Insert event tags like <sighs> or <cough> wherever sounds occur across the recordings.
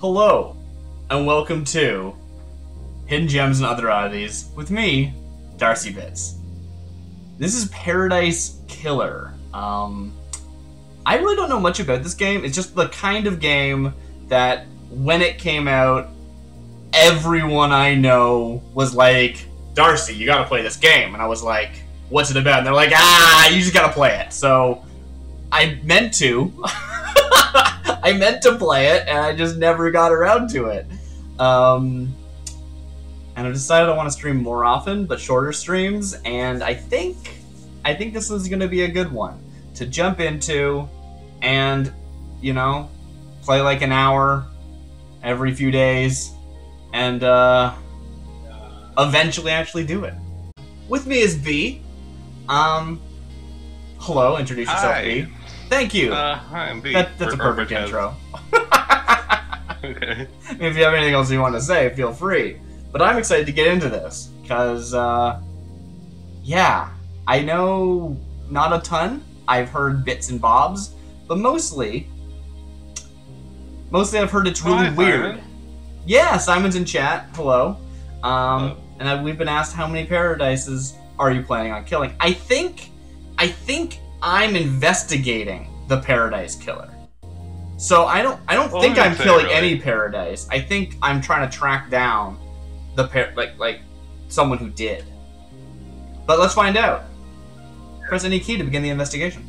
Hello, and welcome to Hidden Gems and Other Oddities with me, Darcy Bits. This is Paradise Killer. Um, I really don't know much about this game. It's just the kind of game that when it came out, everyone I know was like, Darcy, you gotta play this game. And I was like, what's it about? And they're like, ah, you just gotta play it. So I meant to. <laughs> I meant to play it, and I just never got around to it. Um, and I decided I want to stream more often, but shorter streams. And I think, I think this is going to be a good one to jump into, and you know, play like an hour every few days, and uh, eventually actually do it. With me is B. Um, hello, introduce yourself, Hi. B. Thank you. Uh, hi, I'm B. That, that's a Or- or perfect because- intro. <laughs> Okay. <laughs> if you have anything else you want to say, feel free. But I'm excited to get into this because, uh, yeah, I know not a ton. I've heard bits and bobs, but mostly, mostly I've heard it's really hi, weird. Simon. Yeah, Simon's in chat. Hello. Um, Hello. and I, we've been asked how many paradises are you planning on killing? I think, I think I'm investigating the paradise killer. So I don't, I don't Well, think I I'm would say, killing really. any paradise. I think I'm trying to track down the par, like, like someone who did. But let's find out. Press any key to begin the investigation.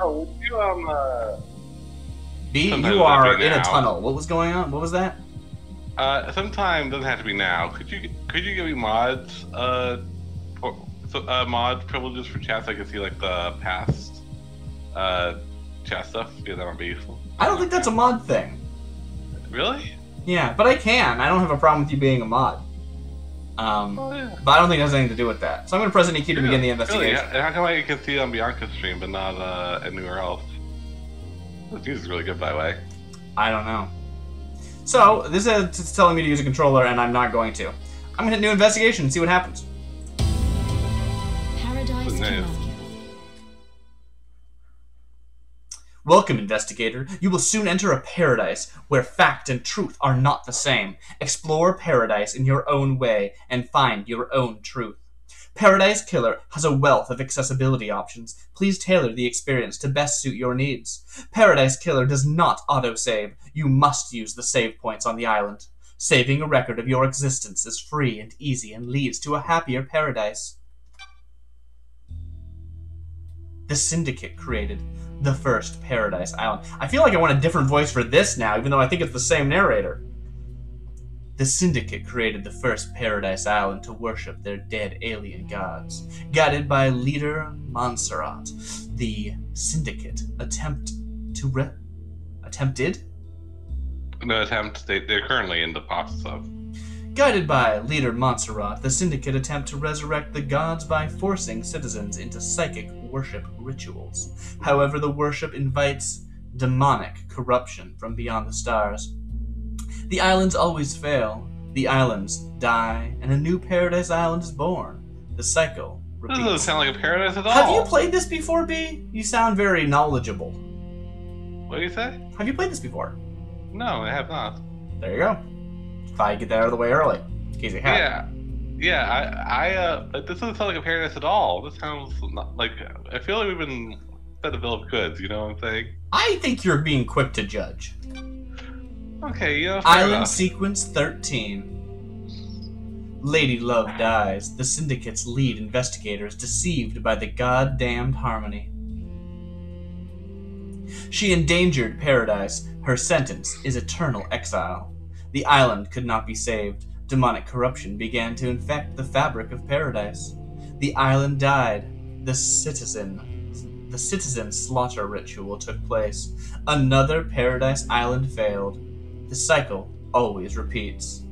Oh, would you um uh B, Sometimes you are be in a tunnel. What was going on? What was that? Uh, sometime doesn't have to be now. Could you could you give me mods? Uh, for, so, uh, mod privileges for chat so I can see like the past uh chat stuff? Yeah, that might be useful. I don't think that's a mod thing. Really? Yeah, but I can. I don't have a problem with you being a mod. Um, Oh yeah. but I don't think it has anything to do with that. So I'm going to press any key to begin the Really? investigation. How, how come I can see it on Bianca's stream but not uh anywhere else? This music's really good, by the way. I don't know. So this is telling me to use a controller, and I'm not going to. I'm going to hit new investigation and see what happens. Welcome, investigator. You will soon enter a paradise where fact and truth are not the same. Explore paradise in your own way and find your own truth. Paradise Killer has a wealth of accessibility options. Please tailor the experience to best suit your needs. Paradise Killer does not autosave. You must use the save points on the island. Saving a record of your existence is free and easy and leads to a happier paradise. The Syndicate created the first Paradise Island. I feel like I want a different voice for this now, even though I think it's the same narrator. The Syndicate created the first Paradise Island to worship their dead alien gods. Guided by leader Montserrat, the Syndicate attempt to re- attempted No attempt. They they're currently in the process of. Guided by leader Montserrat, the Syndicate attempt to resurrect the gods by forcing citizens into psychic worship rituals. However, the worship invites demonic corruption from beyond the stars. The islands always fail, the islands die, and a new Paradise Island is born. The cycle This doesn't sound like a paradise at all. Have you played this before, B? You sound very knowledgeable. What do you say? Have you played this before? No, I have not. There you go. Thought I'd get that out of the way early, in case you had. Yeah, yeah. I, I, uh, this doesn't sound like a paradise at all. This sounds not, like I feel like we've been fed a bill of goods. You know what I'm saying? I think you're being quick to judge. Okay, fair Island enough. Sequence 13. Lady Love dies. The Syndicate's lead investigator is deceived by the goddamned Harmony. She endangered paradise. Her sentence is eternal exile. The island could not be saved. Demonic corruption began to infect the fabric of paradise. The island died. The citizen the citizen slaughter ritual took place. Another paradise island failed. The cycle always repeats.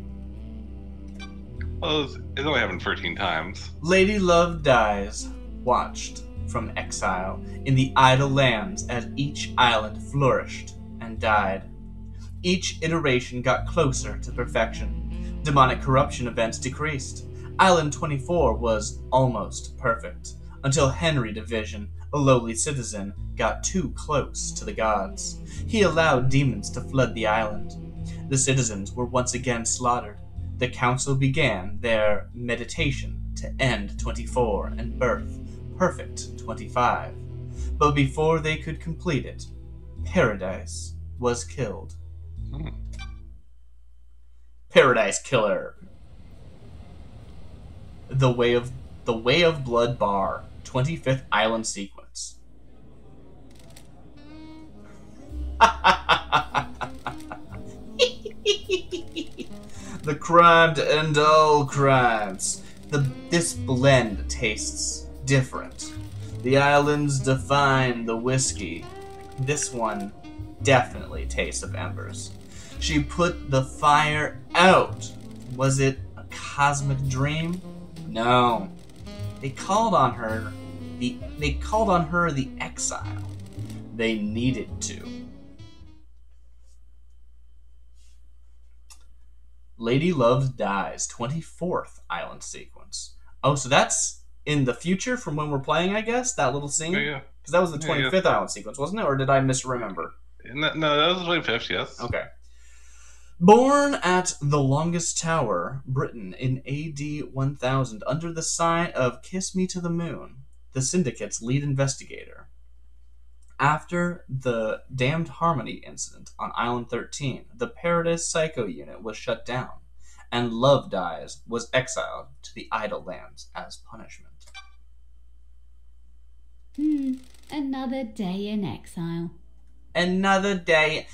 Well, it's, it's only happened 13 times. Lady Love dies, watched from exile in the idle lands as each island flourished and died. Each iteration got closer to perfection. Demonic corruption events decreased. Island 24 was almost perfect until Henry Division, a lowly citizen, got too close to the gods. He allowed demons to flood the island. The citizens were once again slaughtered. The council began their meditation to end 24 and birth perfect 25. But before they could complete it, Paradise was killed. Hmm. Paradise Killer. The Way of the Way of Blood Bar, 25th Island sequence. <laughs> the crime to end all crimes. The this blend tastes different. The islands define the whiskey. This one definitely tastes of embers. She put the fire out. Was it a cosmic dream? No. They called on her the they called on her the exile. They needed to. Lady Love dies, 24th island sequence. Oh, so that's in the future from when we're playing, I guess, that little scene? Yeah, yeah. Because that was the Yeah, yeah. 25th island sequence, wasn't it? Or did I misremember? No, no, that was the 25th, yes. Okay. Born at the Longest Tower, Britain, in AD 1000, under the sign of Kiss Me to the Moon, the Syndicate's lead investigator. After the Damned Harmony incident on Island 13, the Paradise Psycho unit was shut down, and Love Dies was exiled to the Idle Lands as punishment. Hmm, another day in exile. another day.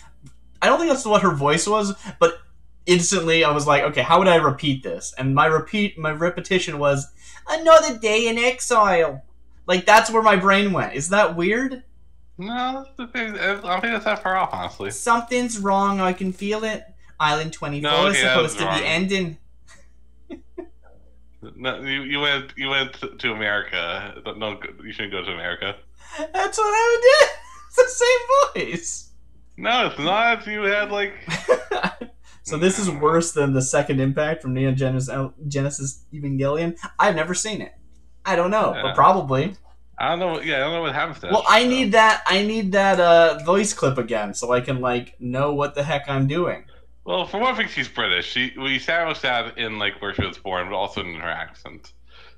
I don't think that's what her voice was, but instantly I was like, okay, how would I repeat this? And my repeat, my repetition was another day in exile. Like that's where my brain went. Is that weird? No, I don't think that's that far off, honestly. Something's wrong. I can feel it. Island twenty four No, is okay, was supposed to wrong. be ending. No, you, you went you went to America. Don't you shouldn't go to America. That's what I did. <laughs> It's the same voice. No, it's not. If You had like <laughs> so this is worse than the second impact from Neon Genesis, Genesis Evangelion. I've never seen it. I don't know, Yeah. but probably. I don't know. what- Yeah, I don't know what happens to. that Well, I show. need that. I need that uh, voice clip again, so I can like know what the heck I'm doing. Well, for one thing, she's British. She we established that in like where she was born, but also in her accent.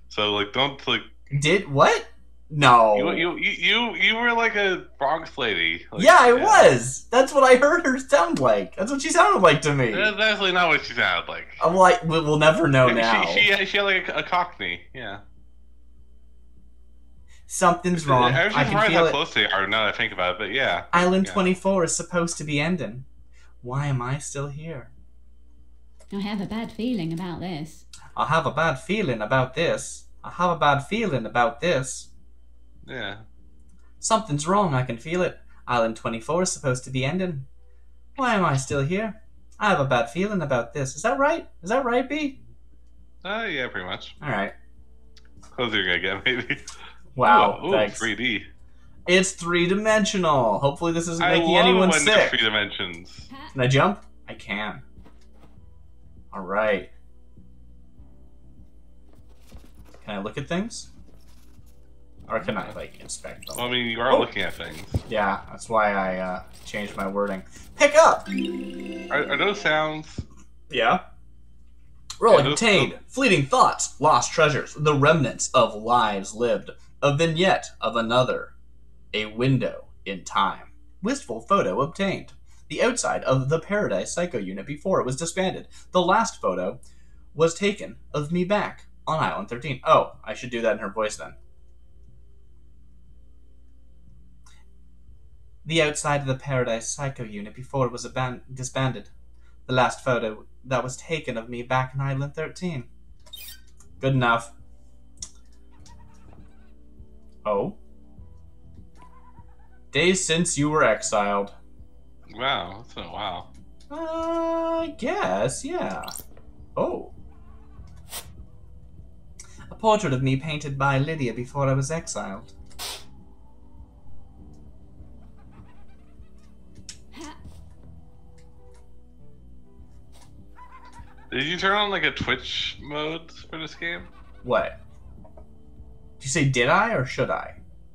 So like, don't like Did what? No. you you you you, you were like a Bronx lady. Like, yeah, I was. That's what I heard her sound like. That's what she sounded like to me. That's definitely not what she sounded like. I'm like, we- we'll never know now. She, she, had, she had like a, a Cockney. Yeah. Something's wrong. I I can surprised feel how it. close they are now that I think about it, but yeah. Island Yeah. 24 is supposed to be ending. Why am I still here? I have a bad feeling about this. I have a bad feeling about this. I have a bad feeling about this. Yeah. Something's wrong, I can feel it. Island 24 is supposed to be ending. Why am I still here? I have a bad feeling about this. Is that right? Is that right, B? Uh, yeah, pretty much. Alright. Closer you're gonna get, maybe. Wow, Ooh, ooh, thanks. 3D. It's three dimensional. Hopefully, this isn't making anyone sick. three dimensions. Can I jump? I can. Alright. Can I look at things? Or can I, like, inspect them? Well, I mean, you are Oh. looking at things. Yeah, that's why I uh, changed my wording. Pick up! Are, are those sounds? Yeah. Rolling Yeah, those- obtained. Fleeting thoughts. Lost treasures. The remnants of lives lived. A vignette of another. A window in time. Wistful photo obtained. The outside of the Paradise Psycho unit before it was disbanded. The last photo was taken of me back on Island 13. Oh, I should do that in her voice then. The outside of the Paradise Psycho unit before it was aban- disbanded the last photo that was taken of me back in Island 13. Good enough. Oh? Days since you were exiled. Wow, that's been a while. I guess, yeah. Oh. A portrait of me painted by Lydia before I was exiled. Did you turn on like a Twitch mode for this game? What? Did you say did I or should I?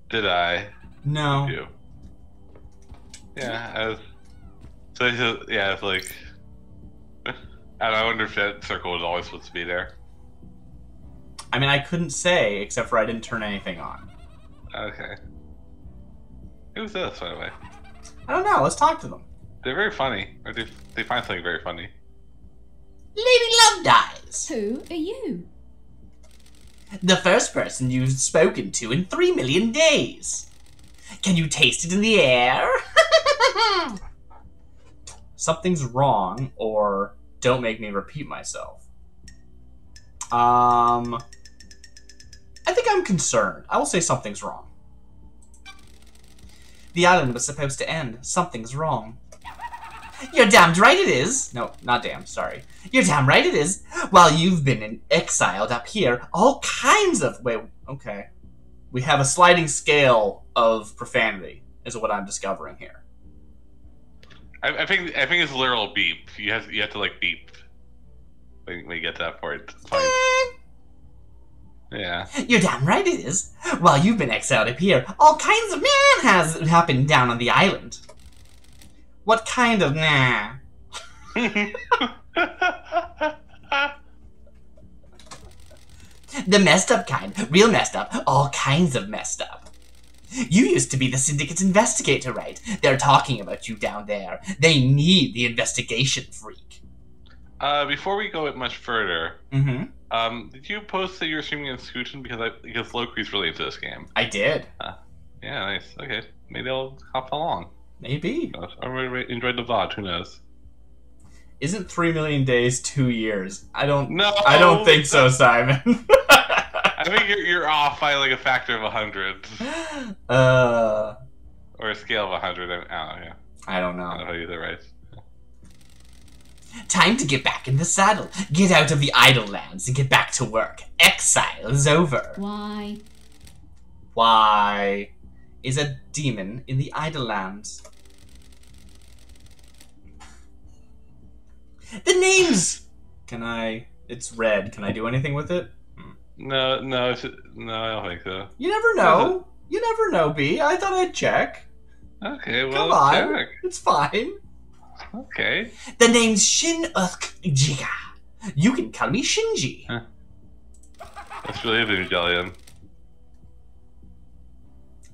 Did I? No. You. Yeah, I was. So, yeah, it's like <laughs> And I wonder if that circle was always supposed to be there. I mean, I couldn't say except for I didn't turn anything on. Okay. Who's this, by the way? I don't know. Let's talk to them. They're very funny. Or they, they find something very funny. Lady Love dies. Who are you? The first person you've spoken to in three million days. Can you taste it in the air? <laughs> Something's wrong, or don't make me repeat myself. Um, I think I'm concerned. I will say something's wrong. The island was supposed to end. Something's wrong. You're damned right it is. No, not damn, sorry. You're damn right it is. While you've been in exiled up here, all kinds of wait. Okay, we have a sliding scale of profanity, is what I'm discovering here. I, I think I think it's literal beep. You have you have to like beep when, when you get to that point. It's. Eh. Yeah. You're damn right it is. While you've been exiled up here, all kinds of man has happened down on the island. What kind of nah? <laughs> The messed up kind, real messed up, all kinds of messed up. You used to be the syndicate's investigator, right? They're talking about you down there. They need the investigation freak. uh, before we go much further, Mm-hmm. um, did you post that you were streaming in Scootin because I because Loki's really into this game? I did. Yeah, nice. Okay, maybe I'll hop along. Maybe. I really enjoyed the VOD. Who knows? Isn't three million days two years? I don't. No, I don't think so, Simon. <laughs> I think you're, you're off by like a factor of a hundred uh, or a scale of a hundred. I don't know. Yeah, I don't know. I don't know. know how you do that right. Time to get back in the saddle. Get out of the idle lands and get back to work. Exile is over. Why? Why is a demon in the idle lands? The names. Can I? It's red. Can I do anything with it? No, no, no, I don't think so. You never know. You never know, B. I thought I'd check. Okay, well, Come on. check. It's fine. Okay. The name's Shin Uk Jiga. You can call me Shinji. That's really Evangelion.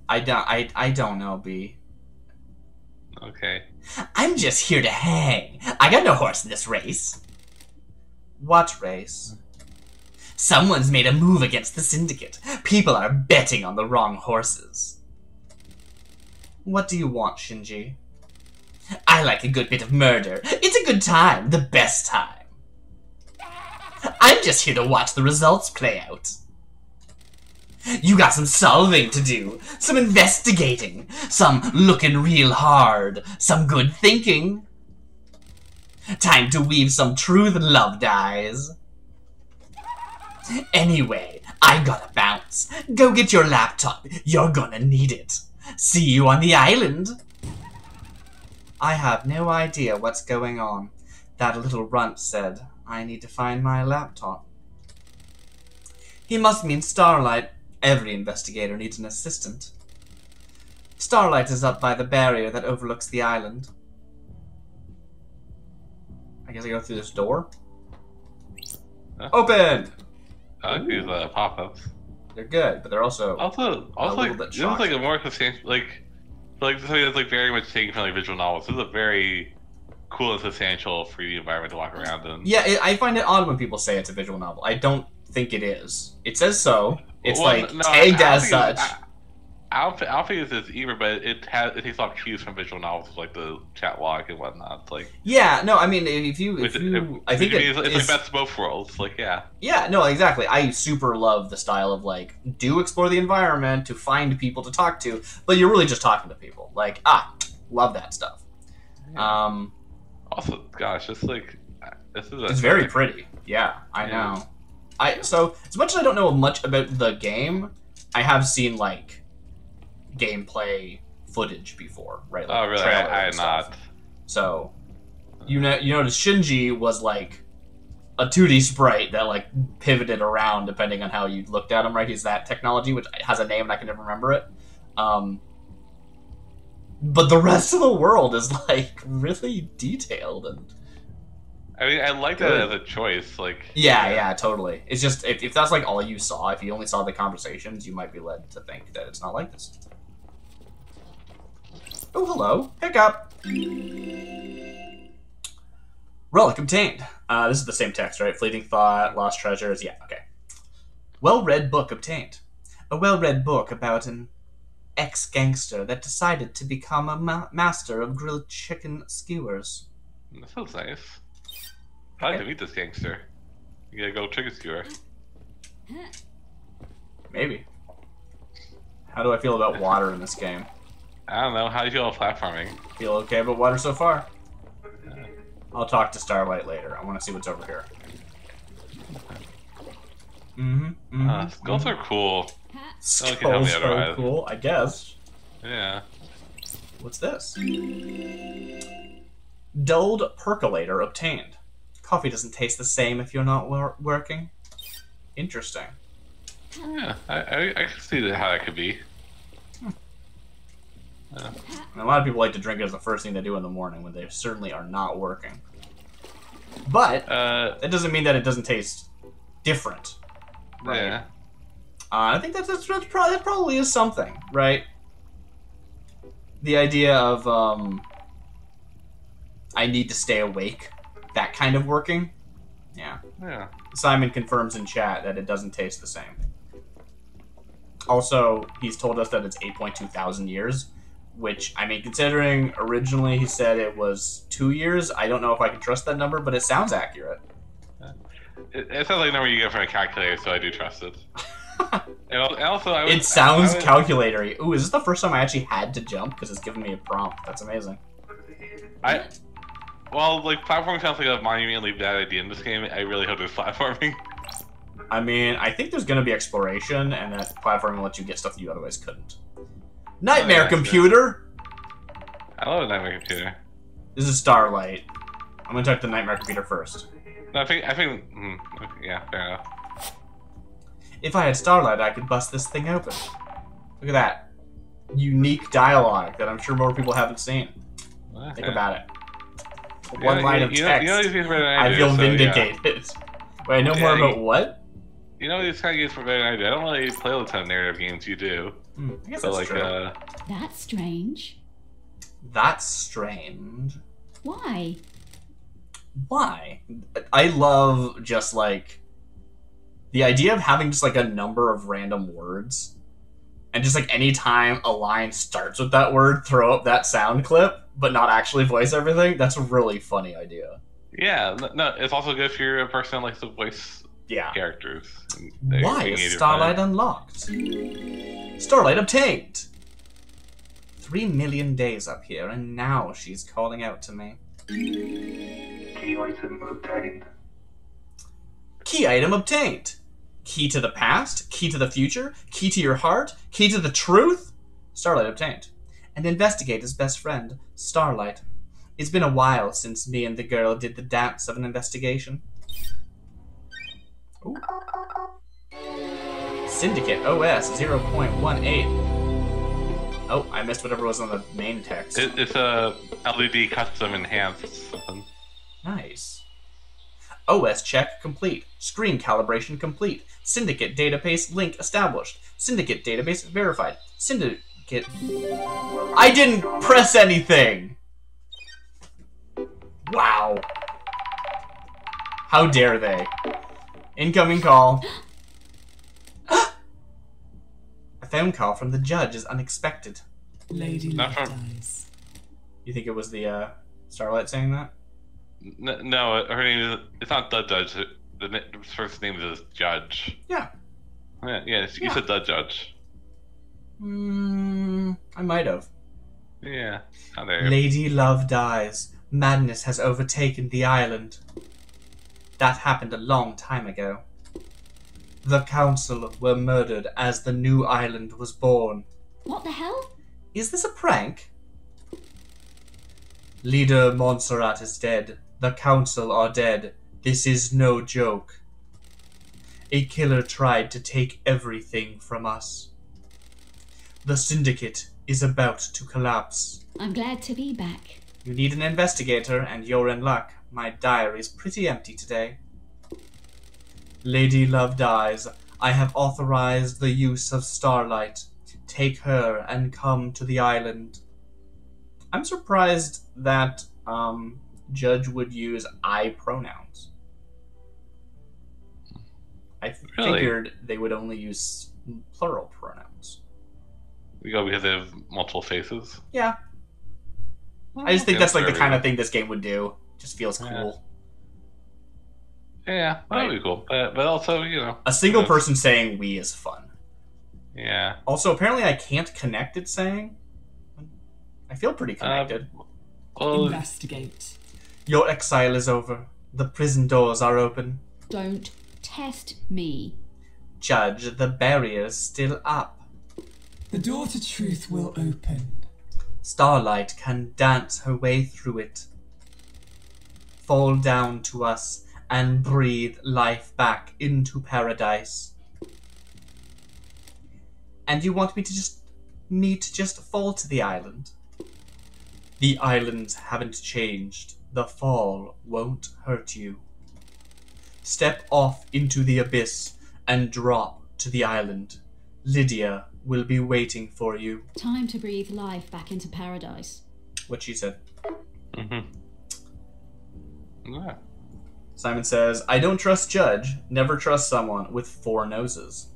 I don't. I. I don't know, B. Okay. I'm just here to hang. I got no horse in this race. What race? Someone's made a move against the syndicate. People are betting on the wrong horses. What do you want, Shinji? I like a good bit of murder. It's a good time, the best time. I'm just here to watch the results play out. You got some solving to do, some investigating, some looking real hard, some good thinking. Time to weave some truth, love dies. Anyway, I gotta bounce. Go get your laptop. You're gonna need it. See you on the island. I have no idea what's going on. That little runt said, I need to find my laptop. He must mean Starlight. Every investigator needs an assistant. Starlight is up by the barrier that overlooks the island. I guess I go through this door. Huh? Open! I like these uh, pop-ups. They're good, but they're also Also, also little like bit this is like a more substantial, like, like something that's like very much taken from like visual novels. This is a very cool and substantial 3D environment to walk around in. Yeah, it, I find it odd when people say it's a visual novel. I don't think it is. It says so. It's Well, like no, tagged as such. it's- I, I don't, I don't think it's either, but it has it takes off cues from visual novels like the chat log and whatnot. It's like, yeah, no, I mean, if you, if you, it- I think it's, it it's is- like best of both worlds. Like, yeah, Yeah, no, exactly. I super love the style of like do explore the environment to find people to talk to, but you're really just talking to people. Like, ah, love that stuff. Um, also, gosh, it's like this is a it's very pretty. Yeah, I Yeah. know. I so as much as I don't know much about the game, I have seen like gameplay footage before, right? Like, Oh, really? I, I not. So, you know, you notice Shinji was like a 2D sprite that like pivoted around depending on how you looked at him. Right? He's that technology, which has a name and I can never remember it. Um, but the rest of the world is <laughs> like really detailed and I mean, I like that as a choice. Like, Yeah, yeah, totally. It's just if, if that's like all you saw, if you only saw the conversations, you might be led to think that it's not like this. Oh, hello. Hiccup. Relic obtained. Uh, this is the same text, right? Fleeting thought, lost treasures. Yeah, okay. Well-read book obtained. A well-read book about an ex-gangster that decided to become a ma- master of grilled chicken skewers. That sounds nice. I'd like Okay. to meet this gangster. You gotta go chicken skewer. Maybe. How do I feel about water in this game? I don't know. How do you feel about platforming? Feel okay about water so far? I'll talk to Starlight later. I want to see what's over here. Mm-hmm. mm-hmm Uh, skulls are cool. Skulls can help me are otherwise. cool, I guess. Yeah. What's this? Dulled percolator obtained. Coffee doesn't taste the same if you're not wor- working. Interesting. Yeah. I, I, I can see that how that could be. And a lot of people like to drink it as the first thing they do in the morning when they certainly are not working. But Uh, that doesn't mean that it doesn't taste different. Right. yeah. Uh, I think that's, that's, that's probably, that probably is something, right? The idea of um, I need to stay awake, that kind of working. Yeah. Yeah. Simon confirms in chat that it doesn't taste the same. Also, he's told us that it's 8.2 thousand years, which, I mean, considering originally he said it was two years, I don't know if I can trust that number, but it sounds accurate. It, it sounds like a number you get from a calculator, so I do trust it. <laughs> and also, would, It sounds would- calculatory. Ooh, is this the first time I actually had to jump? Because it's giving me a prompt. That's amazing. I, well, like platforming sounds like a monumentally bad idea in this game. I really hope there's platforming. I mean, I think there's going to be exploration, and that platforming lets you get stuff that you otherwise couldn't. Nightmare yeah, computer! I love a nightmare computer. This is Starlight. I'm going to talk to the Nightmare computer first. No, I think I think hmm, yeah, fair enough. If I had Starlight, I could bust this thing open. Look at that. Unique dialogue that I'm sure more people haven't seen. Think about it. You One know- line of you text. Know, you know these games better than I, I feel so, yeah. vindicated. <laughs> Wait, I know more about you- what? You know these kind of games better than I do. I don't really play a ton of narrative games. You do. Hmm, I guess So that's like, true. uh, That's strange. That's strange. Why? Why? I love just like the idea of having just like a number of random words. And just like anytime a line starts with that word, throw up that sound clip, but not actually voice everything. That's a really funny idea. yeah, no, no, it's also good if you're a person that likes to voice Yeah. characters. Why is Starlight fun. unlocked? Starlight obtained! Three million days up here, and now she's calling out to me. Key item obtained. Key item obtained. Key to the past, key to the future, key to your heart, key to the truth. Starlight obtained. And investigate his best friend, Starlight. It's been a while since me and the girl did the dance of an investigation. Ooh. Syndicate OS 0.18. Oh, I missed whatever was on the main text. It, it's a LED custom enhanced something. Nice. OS check complete. Screen calibration complete. Syndicate database link established. Syndicate database verified. Syndicate. I didn't press anything! Wow. How dare they? Incoming call. <gasps> A phone call from the judge is unexpected. Lady Not Love from- dies. You think it was the uh, Starlight saying that? N- no, her name is. It's not the judge. The the first name is Judge. Yeah. Yeah, yeah. You Yeah. said the judge. Hmm. I might have. Yeah. How there. Lady Love dies. Madness has overtaken the island. That happened a long time ago. The council were murdered as the new island was born. What the hell? Is this a prank? Leader Montserrat is dead. The council are dead. This is no joke. A killer tried to take everything from us. The syndicate is about to collapse. I'm glad to be back. You need an investigator, and you're in luck. My diary's pretty empty today. Lady Love dies. I have authorized the use of Starlight. Take her and come to the island. I'm surprised that um, Judge would use I pronouns. I Really? figured they would only use plural pronouns. We go because they have multiple faces. Yeah, I just think that's like the kind of thing this game would do. Just feels cool. Yeah, that would be cool. But, but also, you know. A single that's- person saying "we" is fun. Yeah. Also, apparently, I can't connect it saying. I feel pretty Uh, connected. Well, Investigate. Your exile is over. The prison doors are open. Don't test me. Judge, the barrier's still up. The door to truth will open. Starlight can dance her way through it. Fall down to us and breathe life back into paradise. And you want me to just me to just fall to the island? The islands haven't changed. The fall won't hurt you. Step off into the abyss and drop to the island. Lydia will be waiting for you. Time to breathe life back into paradise. What she said. hmm Yeah. Simon says, I don't trust Judge. Never trust someone with four noses.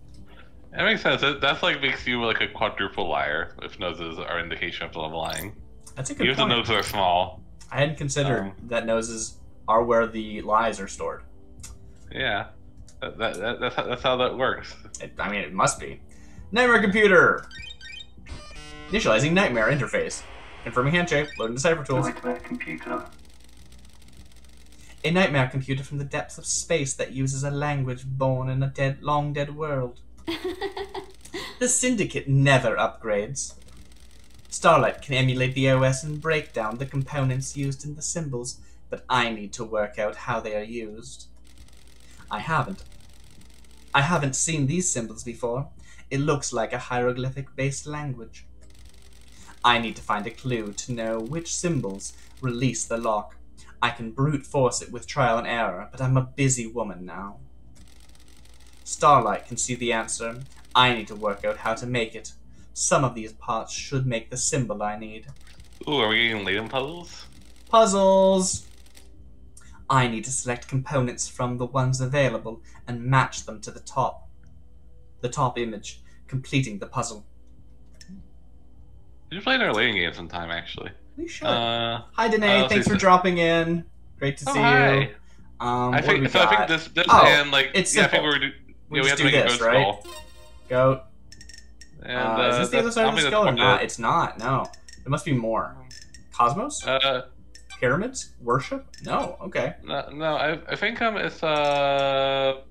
That makes sense. That, that's like makes you like a quadruple liar if noses are indication of lying. That's a good Even if the noses are small. I hadn't considered Um, that noses are where the lies are stored. Yeah. That, that, that, that's, how, that's how that works. It, I mean, it must be. Nightmare computer! Initializing nightmare interface. Confirming handshake. Loading decipher tools. Nightmare computer. A nightmare computer from the depths of space that uses a language born in a dead, long dead world. <laughs> The Syndicate never upgrades. Starlight can emulate the OS and break down the components used in the symbols, but I need to work out how they are used. I haven't. I haven't seen these symbols before. It looks like a hieroglyphic based language. I need to find a clue to know which symbols release the lock. I can brute force it with trial and error, but I'm a busy woman now. Starlight can see the answer. I need to work out how to make it. Some of these parts should make the symbol I need. Ooh, are we getting Layton puzzles? Puzzles! I need to select components from the ones available and match them to the top. The top image, completing the puzzle. We should play another Layton game sometime, actually. We should. Uh, hi, Danae. uh, Thanks for dropping in. Great to oh, see hi. you. Um, I think so. I got? think this, this Oh, and like it's yeah, I think we're do, We yeah, we have to make a this, ghost right? skull. Goat. And, uh, is this the other side of the skull or not? It's not. No. There must be more. Cosmos? Uh, Pyramids? Worship? No. Okay. no, no, I, I think um, it's uh,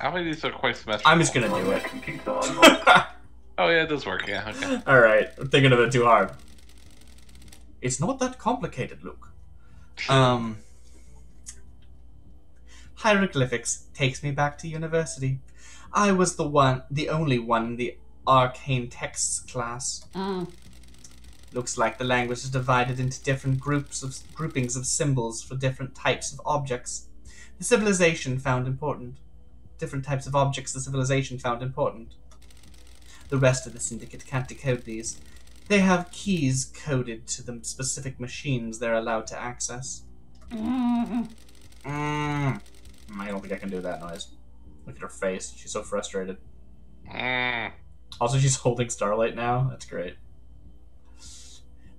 how many of these are quite symmetrical? I'm just gonna do it. <laughs> Oh yeah, it does work. Yeah, okay. <laughs> All right. I'm thinking of it too hard. It's not that complicated, Luke. Um. Hieroglyphics takes me back to university. I was the one, the only one in the arcane texts class. Ah, Looks like the language is divided into different groups of groupings of symbols for different types of objects. The civilization found important. Different types of objects the civilization found important. The rest of the syndicate can't decode these. They have keys coded to the specific machines they're allowed to access. Mm. Mm. I don't think I can do that noise. Look at her face. She's so frustrated. Mm. Also, she's <laughs> holding Starlight now. That's great.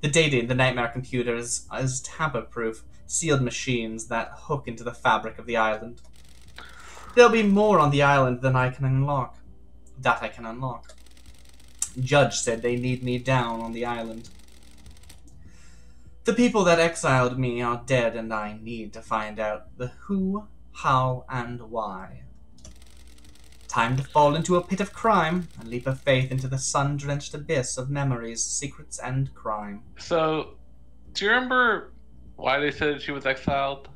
The data in the Nightmare computers is, is tamper-proof, sealed machines that hook into the fabric of the island. There'll be more on the island than I can unlock. That I can unlock. Judge said they need me down on the island. The people that exiled me are dead, and I need to find out the who, how, and why. Time to fall into a pit of crime and leap of faith into the sun drenched abyss of memories, secrets, and crime. So, do you remember why they said she was exiled?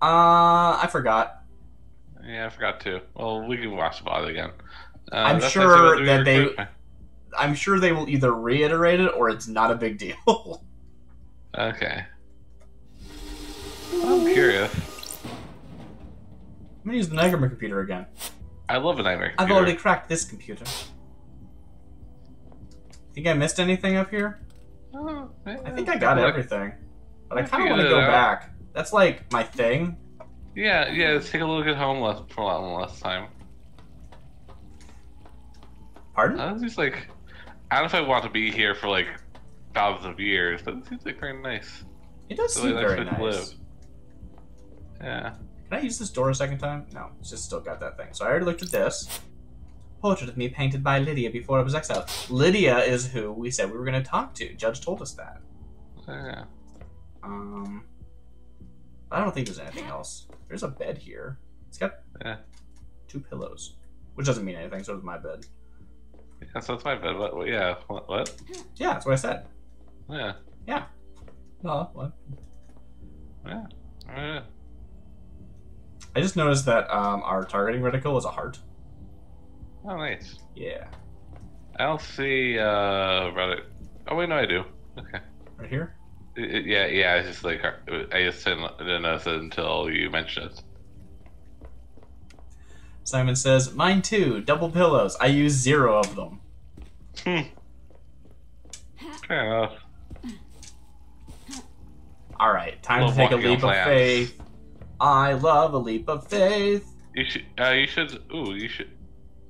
Uh, I forgot. Yeah, I forgot to. Well, we can watch about it again. Uh, I'm sure actually what we that they- I'm sure they will either reiterate it or it's not a big deal. <laughs> Okay. I'm curious. I'm gonna use the Nightmare computer again. I love a nightmare. I've already cracked this computer. Think I missed anything up here? Oh, I think I got like- everything. But I I kind of want to go out. back. That's like my thing. Yeah, yeah. Let's take a look at home less for a lot less time. Pardon? I was just like, I don't know if I want to be here for like thousands of years, but it seems like very nice. It does seem very nice. live. Yeah. Can I use this door a second time? No, it's just still got that thing. So I already looked at this. Portrait of me painted by Lydia before I was exiled. Lydia is who we said we were going to talk to. Judge told us that. Yeah. Um, I don't think there's anything else. There's a bed here. It's got Yeah. two pillows, which doesn't mean anything. So does my bed. Yeah, so it's my bed. What, what, yeah. What? What? Yeah, that's what I said. Yeah. No, what? Yeah. Yeah. I just noticed that um, our targeting reticle is a heart. Oh, nice. Yeah, I don't see uh Reddit. Oh wait, no, I do. Okay. right here. It- it- yeah, yeah. It's just like I just didn't, didn't notice it until you mentioned it. Simon says, "Mine too. Double pillows. I use zero of them." Hmm. Fair enough. All right, time Love to take a walking on leap of faith. I love a leap of faith. You should. Uh, you should. Ooh, you should.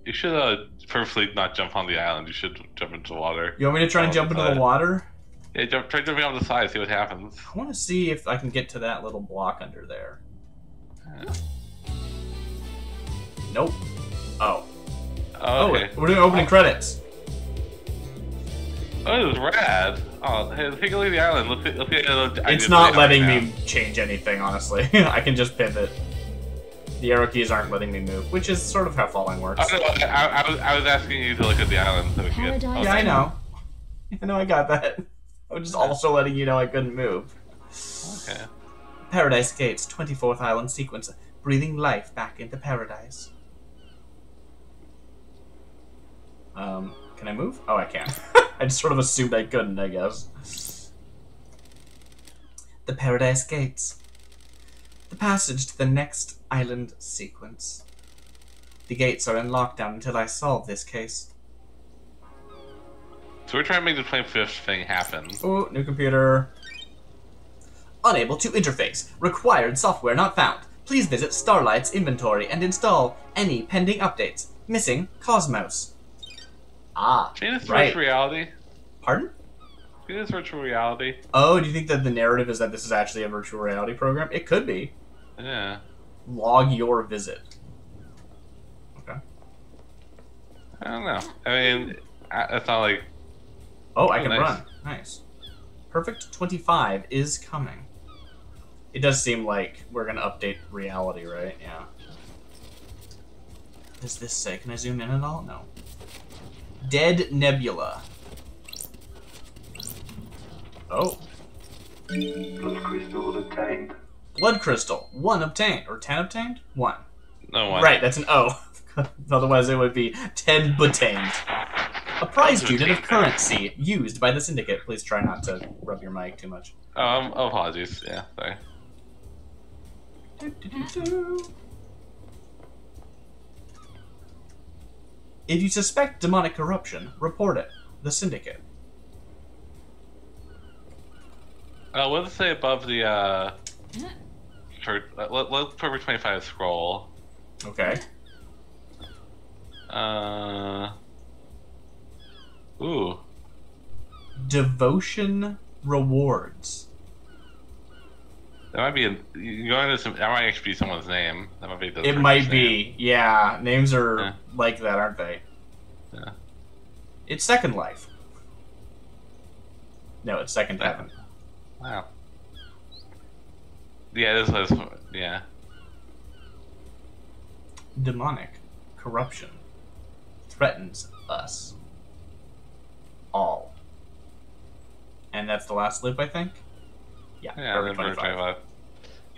You should uh, purposely not jump on the island. You should jump into the water. You want me to try and jump into the water? Yeah, jump. Try jumping on the side. See what happens. I want to see if I can get to that little block under there. Yeah. Nope. Oh. Oh, Oh, okay. we're doing opening credits. Oh, it was rad. Oh, hey, take a look at the island. Look at, look at, look, I It's not letting down. me change anything, honestly. <laughs> I can just pivot. The arrow keys aren't letting me move, which is sort of how falling works. Oh, no, I, I, was, I was asking you to look at the island so we could get. Paradise Yeah, I know. <laughs> I know I got that. I was just also letting you know I couldn't move. Okay. Paradise Gates, 24th Island sequence, breathing life back into paradise. Um, can I move? Oh, I can. <laughs> I just sort of assumed I couldn't, I guess. The Paradise Gates. The passage to the next island sequence. The gates are in lockdown until I solve this case. So we're trying to make the 25th thing happen. Oh, new computer. Unable to interface. Required software not found. Please visit Starlight's inventory and install any pending updates. Missing Cosmos. Ah, See this right. virtual reality? Pardon? See this virtual reality? Oh, do you think that the narrative is that this is actually a virtual reality program? It could be. Yeah. Log your visit. Okay. I don't know. I mean, I- it's not like. Oh, I Oh, can nice. run. Nice. Perfect 25 is coming. It does seem like we're gonna update reality, right? Yeah. What does this say? Can I zoom in at all? No. Dead Nebula. Oh. Blood crystal obtained. Blood crystal. One obtained. Or ten obtained? One. No one. Right, that's an O. <laughs> Otherwise it would be ten obtained. A prized unit of currency used by the syndicate. Please try not to rub your mic too much. Um, apologies. Yeah, sorry. If you suspect demonic corruption, report it. The Syndicate. Uh, what does it say above the, uh. For, let, let, let's put 25 scroll. Okay. Uh. Ooh. Devotion rewards. That might be a. To some. That might actually be someone's name. That might be the. It might name. be. Yeah, names are Yeah. like that, aren't they? Yeah. It's Second Life. No, it's Second. Heaven. Wow. Yeah, this was. Yeah. Demonic corruption threatens us all. And that's the last loop, I think? Yeah, Yeah, perfect 25. 25.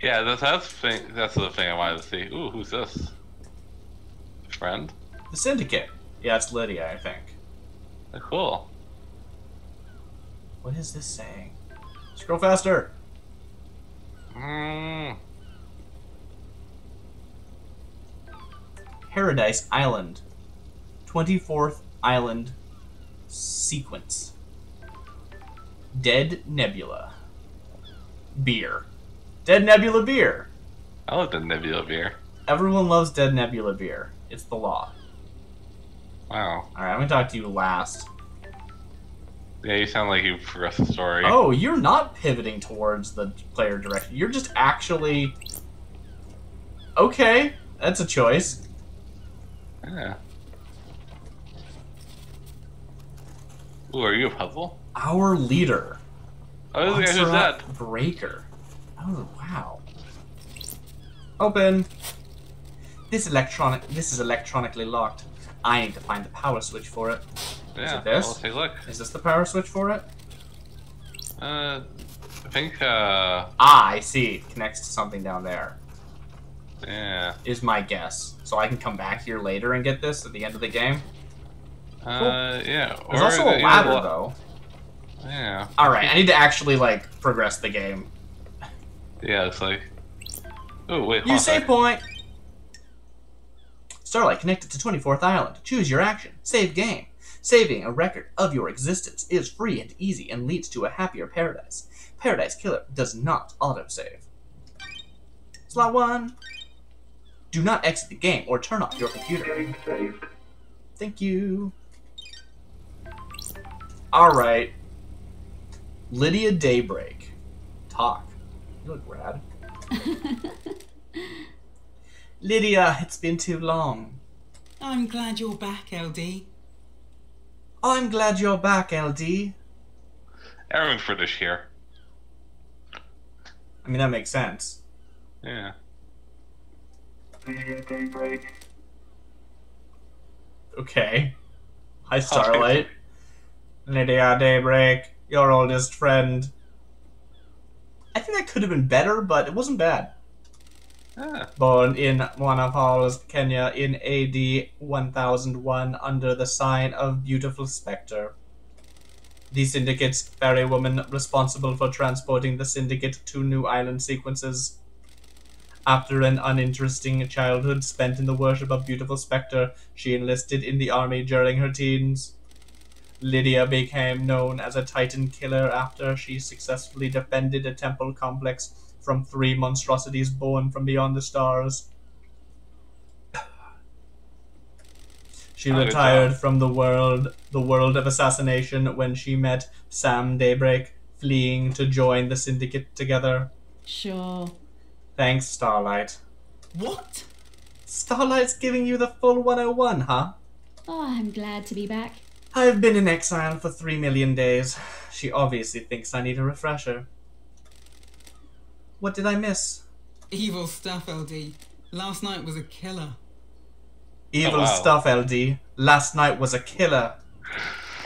Yeah, that's that's thing. That's the thing I wanted to see. Ooh, who's this? Friend. The Syndicate. Yeah, it's Lydia, I think. Oh, cool. What is this saying? Scroll faster! Mm, Paradise Island. 24th Island sequence. Dead Nebula. Beer. Dead Nebula beer. I love the Nebula beer. Everyone loves Dead Nebula beer. It's the law. Wow. Alright, I'm gonna talk to you last. Yeah, you sound like you progressed the story. Oh, you're not pivoting towards the player direction. You're just actually. Okay, that's a choice. Yeah. Ooh, are you a puzzle? Our leader. Oh, this is the guy who's dead. Breaker. Oh wow. Open. This electronic. This is electronically locked. I need to find the power switch for it. Yeah. it this? Well, let's take a look. Is this the power switch for it? Uh, I think, uh, Ah, I see. It connects to something down there. yeah. Is my guess. So I can come back here later and get this at the end of the game. Uh, yeah. There's or also a ladder the- though. Yeah. All right, I need to actually like progress the game. Yeah, it's like. Oh wait. You save point. Starlight connected to 24th Island. Choose your action. Save game. Saving a record of your existence is free and easy and leads to a happier paradise. Paradise Killer does not autosave. Slot 1. Do not exit the game or turn off your computer. Thank you. Alright. Lydia Daybreak. Talk. You look rad. <laughs> Lydia, it's been too long. I'm glad you're back, LD. I'm glad you're back, LD. Everyone's British here. I mean, that makes sense. Yeah. Lydia Daybreak. Okay. Hi, Starlight. Lydia Daybreak, your oldest friend. I think that could have been better, but it wasn't bad. Yeah. Born in Moana Falls, Kenya in AD 1001 under the sign of Beautiful Spectre. The Syndicate's ferrywoman responsible for transporting the Syndicate to New Island sequences. After an uninteresting childhood spent in the worship of Beautiful Spectre, she enlisted in the army during her teens. Lydia became known as a Titan killer after she successfully defended a temple complex from three monstrosities born from beyond the stars. She retired from the world, the world of assassination, when she met Sam Daybreak, fleeing to join the syndicate together. Sure. Thanks, Starlight. What? Starlight's giving you the full 101, huh? Oh, I'm glad to be back. I've been in exile for three million days. She obviously thinks I need a refresher. What did I miss? Evil stuff, LD. Last night was a killer. Evil oh, wow. stuff, LD. Last night was a killer.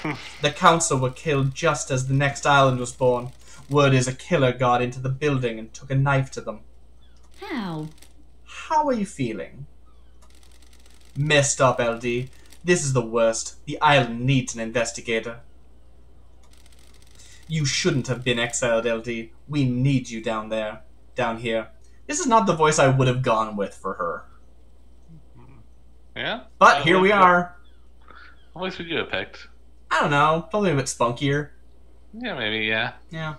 <laughs> the council were killed just as the next island was born. Word is a killer got into the building and took a knife to them. How? How are you feeling? Messed up, LD. This is the worst. The island needs an investigator. You shouldn't have been exiled, LD. We need you down there. Down here. This is not the voice I would have gone with for her. Yeah. But here we are. What voice would you have picked? I don't know. Probably a bit spunkier. Yeah, maybe. Yeah. Yeah.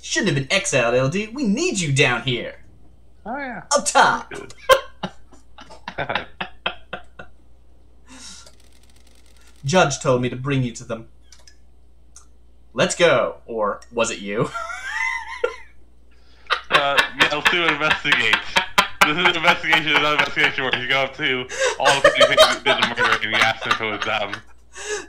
Shouldn't have been exiled, LD. We need you down here. Oh yeah. Up top. <laughs> Good. Judge told me to bring you to them. Let's go. Or was it you? <laughs> uh, do an investigate. This is an investigation, it's not an investigation where you go up to all the people who did the murder and you ask them if it was them.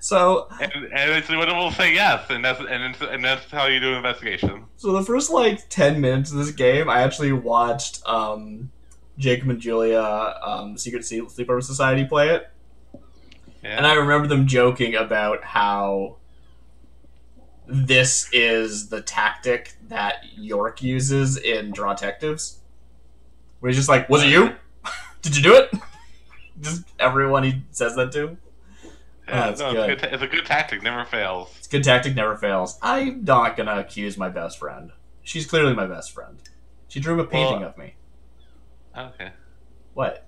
so, And, and it's, of them will say yes, and that's and, and that's how you do an investigation. so the first like ten minutes of this game, I actually watched um, Jacob and Julia, um, Secret Se- Sleepover Society play it, Yeah. and I remember them joking about how this is the tactic that York uses in Draw Detectives, where he's just like, "Was it you? <laughs> Did you do it?" <laughs> just everyone he says that to. yeah, oh, that's no, good. It's, a good it's a good tactic, never fails. It's a good tactic, never fails. I'm not gonna accuse my best friend. She's clearly my best friend. She drew a painting Well- of me. Okay. What?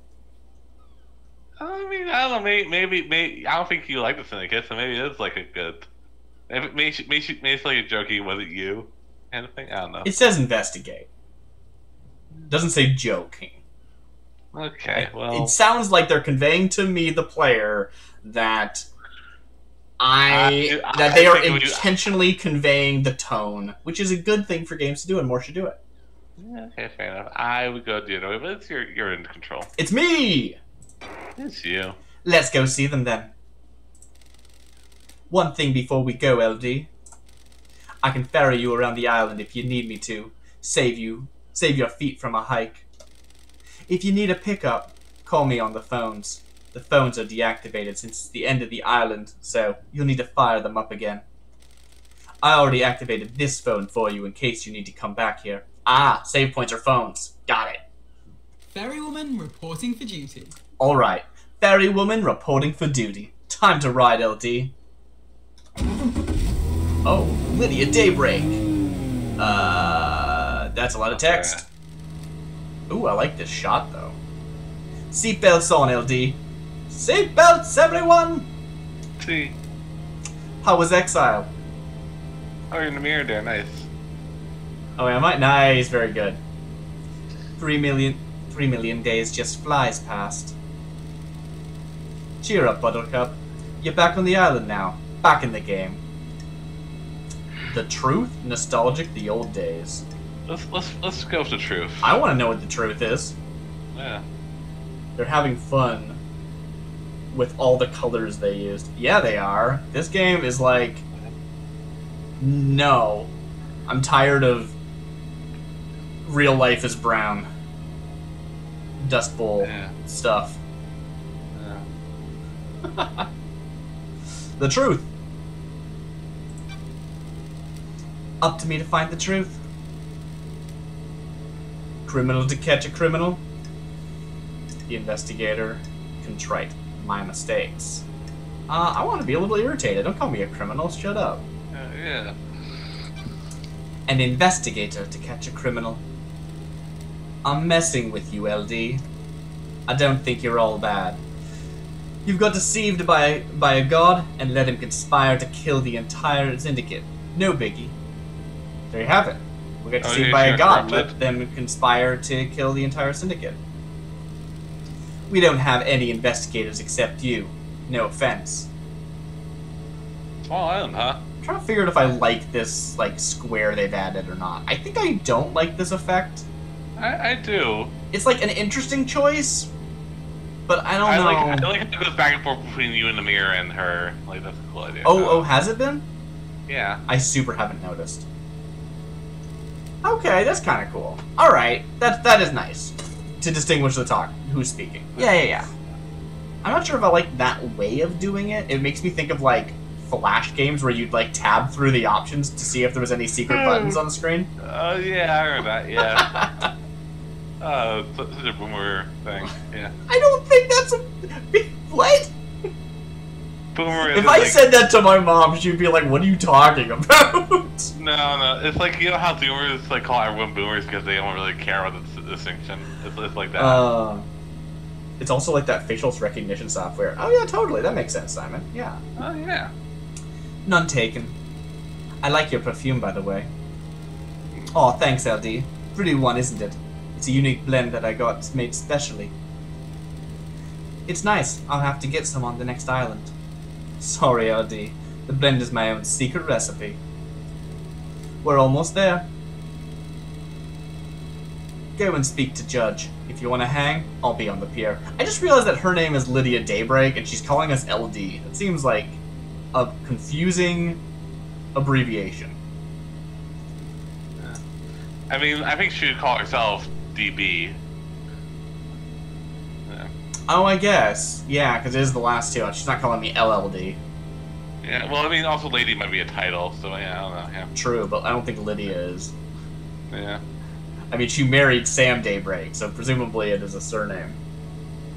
I mean, I don't know. Maybe, maybe, maybe I don't think you like the syndicate, so maybe it's like a good. Maybe, maybe, maybe, maybe it's like a jokey, was it you? Kind of thing. I don't know. It says investigate. Doesn't say joking. Okay. Well, It sounds like they're conveying to me, the player, that I, I- that I they are think we- intentionally conveying the tone, which is a good thing for games to do, and more should do it. yeah, okay, fair enough. I would go other way, but it's your, you're in control. It's me. It's you. Let's go see them then. One thing before we go, LD. I can ferry you around the island if you need me to. Save you, save your feet from a hike. If you need a pickup, call me on the phones. The phones are deactivated since it's the end of the island, so you'll need to fire them up again. I already activated this phone for you in case you need to come back here. Ah, save points are phones. Got it. Ferrywoman reporting for duty. All right, ferry woman reporting for duty. Time to ride, LD. Oh, Lydia Daybreak. Uh, that's a lot of text. Ooh, I like this shot though. Seatbelts on, LD. Seatbelts, everyone. See, How was Exile? oh, you're in the mirror there. Nice. Oh, yeah, my nice, very good. Three million, three million days just flies past. Cheer up, Buttercup. You're back on the island now, back in the game. The truth, nostalgic, the old days. Let's let's let's go with the truth. I want to know what the truth is. Yeah. They're having fun with all the colors they used. Yeah, they are. This game is like, no, I'm tired of real life is brown, Dust Bowl Yeah. stuff. <laughs> The truth. Up to me to find the truth. Criminal to catch a criminal. The investigator, contrite. My mistakes. Uh, I want to be a little irritated. Don't call me a criminal. Shut up. Uh, yeah. An investigator to catch a criminal. I'm messing with you, LD. I don't think you're all bad. You've got deceived by by a god and let him conspire to kill the entire syndicate. No biggie. There you have it. We got Oh, deceived by a god. Let them conspire to kill the entire syndicate. We don't have any investigators except you. No offense. Small island, huh? I'm trying to figure out if I like this like square they've added or not. I think I don't like this effect. I, I do. It's like an interesting choice, but I don't I know. like I like how it goes back and forth between you and the mirror and her. Like that's a cool idea. oh, oh, has it been? yeah. I super haven't noticed. Okay, that's kind of cool. All right, that that is nice to distinguish the talk who's speaking. Yeah, yeah, yeah. I'm not sure if I like that way of doing it. It makes me think of like flash games where you'd like tab through the options to see if there was any secret Hmm. buttons on the screen. Oh yeah, I remember that. Yeah. <laughs> Such a boomer thing. Yeah. I don't think that's a what. Boomer. If I like, said that to my mom, she'd be like, "What are you talking about?" <laughs> no, no, it's like you know how boomers like call everyone boomers because they don't really care about the distinction. It's, it's like that. Uh, it's also like that facial recognition software. Oh yeah, totally. That makes sense, Simon. Yeah. oh yeah. None taken. I like your perfume, by the way. Oh, thanks, LD. Pretty one, isn't it? It's a unique blend that I got made specially. It's nice. I'll have to get some on the next island. Sorry, LD. The blend is my own secret recipe. We're almost there. Go and speak to Judge. If you want to hang, I'll be on the pier. I just realized that her name is Lydia Daybreak, and she's calling us LD. It seems like a confusing abbreviation. I mean, I think she would call herself DB. Yeah. Oh, I guess. Yeah, because it is the last two. She's not calling me LLD. Yeah. Well, I mean, also lady might be a title, so yeah, I don't know. Yeah. True, but I don't think Lydia is. Yeah. I mean, she married Sam Daybreak, so presumably it is a surname.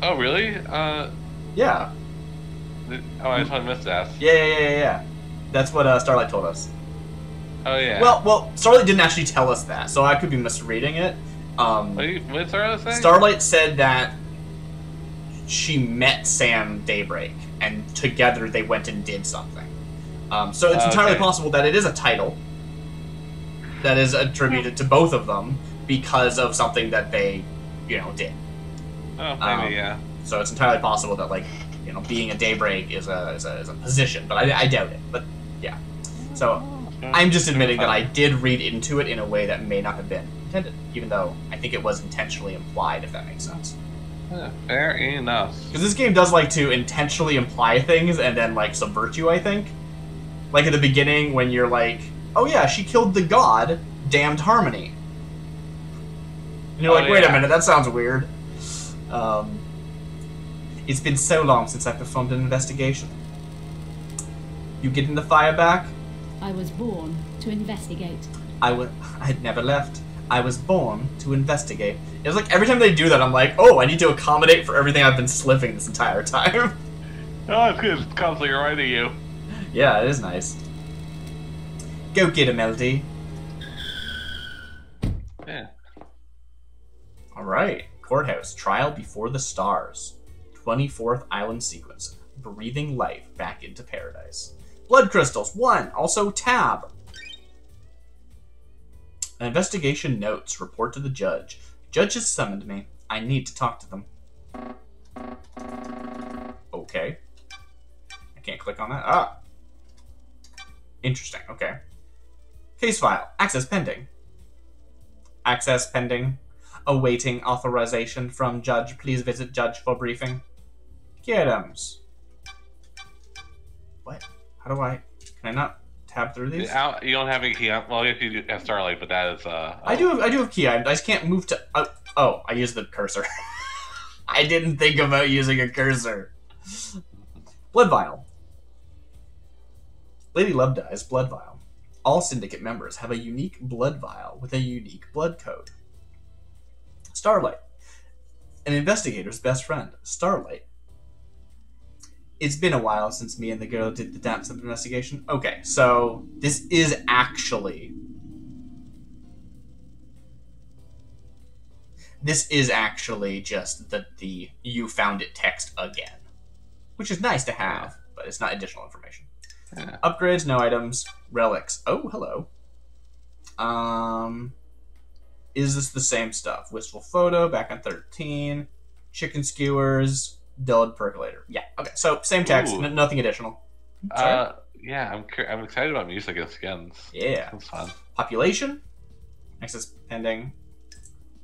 Oh really? Uh. Yeah. Oh, I totally missed that. Yeah, yeah, yeah, yeah, yeah. That's what uh, Starlight told us. Oh yeah. Well, well, Starlight didn't actually tell us that, so I could be misreading it. Um, What, do you, what did Starlight said that she met Sam Daybreak, and together they went and did something. Um, so it's Okay. entirely possible that it is a title that is attributed to both of them because of something that they, you know, did. Oh, maybe, Um, yeah. So it's entirely possible that like, you know, being a Daybreak is a is a, is a position, but I, I doubt it. But yeah, so I'm just admitting that I did read into it in a way that may not have been intended, even though I think it was intentionally implied, if that makes sense. Yeah, fair enough. Because this game does like to intentionally imply things and then like subvert you, I think. Like at the beginning when you're like, oh yeah, she killed the god, damned Harmony. And you're Oh, like, wait a minute, that sounds weird. Um, it's been so long since I performed an investigation. You getting the fire back? I was born to investigate. I would. <laughs> I'd never left. I was born to investigate. It was like every time they do that, I'm like, oh, I need to accommodate for everything I've been slipping this entire time. <laughs> Oh, it's good. It's constantly reminding you. yeah, it is nice. Go get him, LD. Yeah. All right, courthouse trial before the stars. 24th island sequence. Breathing life back into paradise. Blood crystals, one. Also tab. An investigation notes report to the judge. Judge has summoned me. I need to talk to them. Okay. I can't click on that. Ah. Interesting. Okay. Case file. Access pending. Access pending. Awaiting authorization from judge. Please visit judge for briefing. Items. What? How do I? Can I not tab through these? Out- You don't have any key. Well, I guess you do have Starlight, but that is. uh. I do. Have, I do have key. I, I just can't move to. Oh, oh I used the cursor. <laughs> I didn't think about using a cursor. Blood vial. Lady Love dies. Blood vial. All syndicate members have a unique blood vial with a unique blood code. Starlight. An investigator's best friend. Starlight. It's been a while since me and the girl did the dance of investigation. Okay, so this is actually this is actually just the the you found it text again, which is nice to have, but it's not additional information. Yeah. Upgrades, no items, relics. Oh, hello. Um, is this the same stuff? Wistful photo, back on thirteen, chicken skewers, dulled percolator. Yeah. Okay. So same text, Ooh. n- nothing additional. Uh, yeah, I'm cur- I'm excited about music and skins. yeah. That's fun. Population, access pending.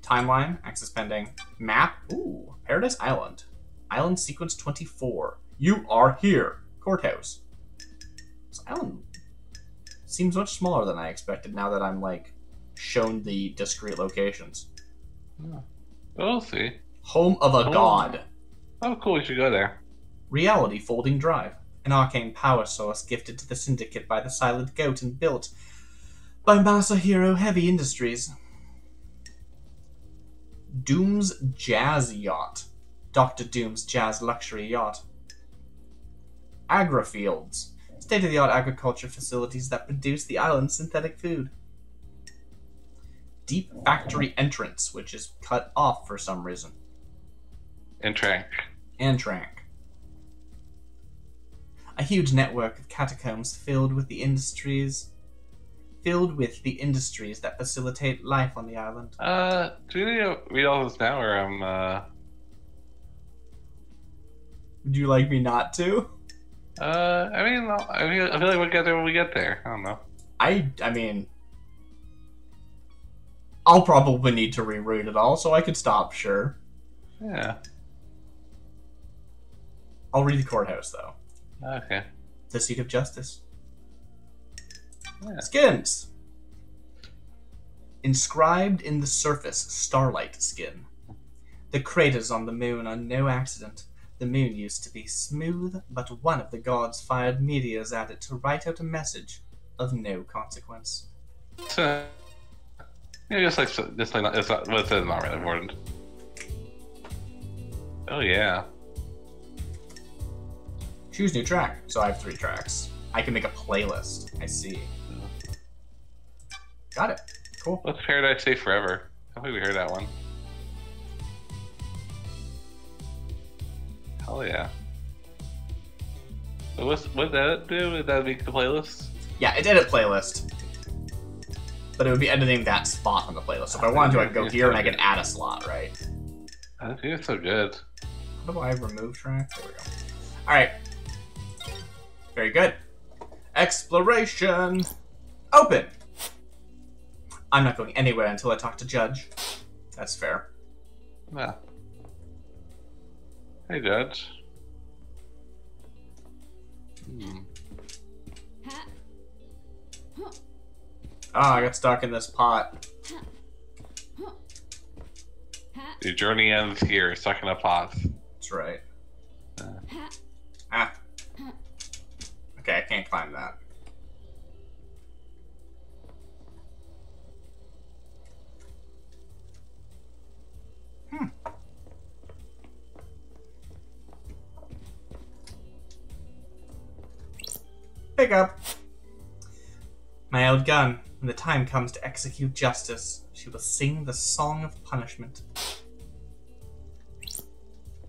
Timeline, access pending. Map, ooh, Paradise Island. Island sequence 24. You are here. Courthouse. This island seems much smaller than I expected now that I'm, like, shown the discrete locations. Yeah. We'll see. Home of a Oh. god. Oh, cool. We should go there. Reality Folding Drive, an arcane power source gifted to the Syndicate by the Silent Goat and built by Masahiro Heavy Industries. Doom's Jazz Yacht, Dr. Doom's Jazz Luxury Yacht. Agrafields, state of the art agriculture facilities that produce the island's synthetic food. Deep Factory Entrance, which is cut off for some reason. And. Antrank. A huge network of catacombs filled with the industries filled with the industries that facilitate life on the island. Uh, do we need to read all this now, or um, uh, Would you like me not to? uh, I mean, I'll- mean, I feel like we'll get there when we get there. I don't know. I I mean I'll probably need to reread it all, so I could stop, sure. Yeah. I'll read the courthouse though. Okay. The seat of justice. Yeah. Skins. Inscribed in the surface, starlight skin. The craters on the moon are no accident. The moon used to be smooth, but one of the gods fired meteors at it to write out a message of no consequence. So, yeah, just like just like it's not, what it says is not really important. Oh yeah. Choose new track. So I have three tracks. I can make a playlist. I see. Got it. Cool. Let's Paradise Stay Forever. I think we heard that one. Hell yeah. So what's, what did that do? Did that make the playlist? Yeah, it did a playlist. But it would be editing that spot on the playlist. So if I wanted to, I could go here and I could add a slot, right? I think it's so good. How do I remove track? There we go. Alright. Very good. Exploration! Open! I'm not going anywhere until I talk to Judge. That's fair. Yeah. Hey, Judge. Hmm. Ha. Oh, I got stuck in this pot. Your journey ends here, stuck in a pot. That's right. Ha. Ah. Okay, I can't climb that. Hmm. Pick up. My old gun. When the time comes to execute justice, she will sing the song of punishment.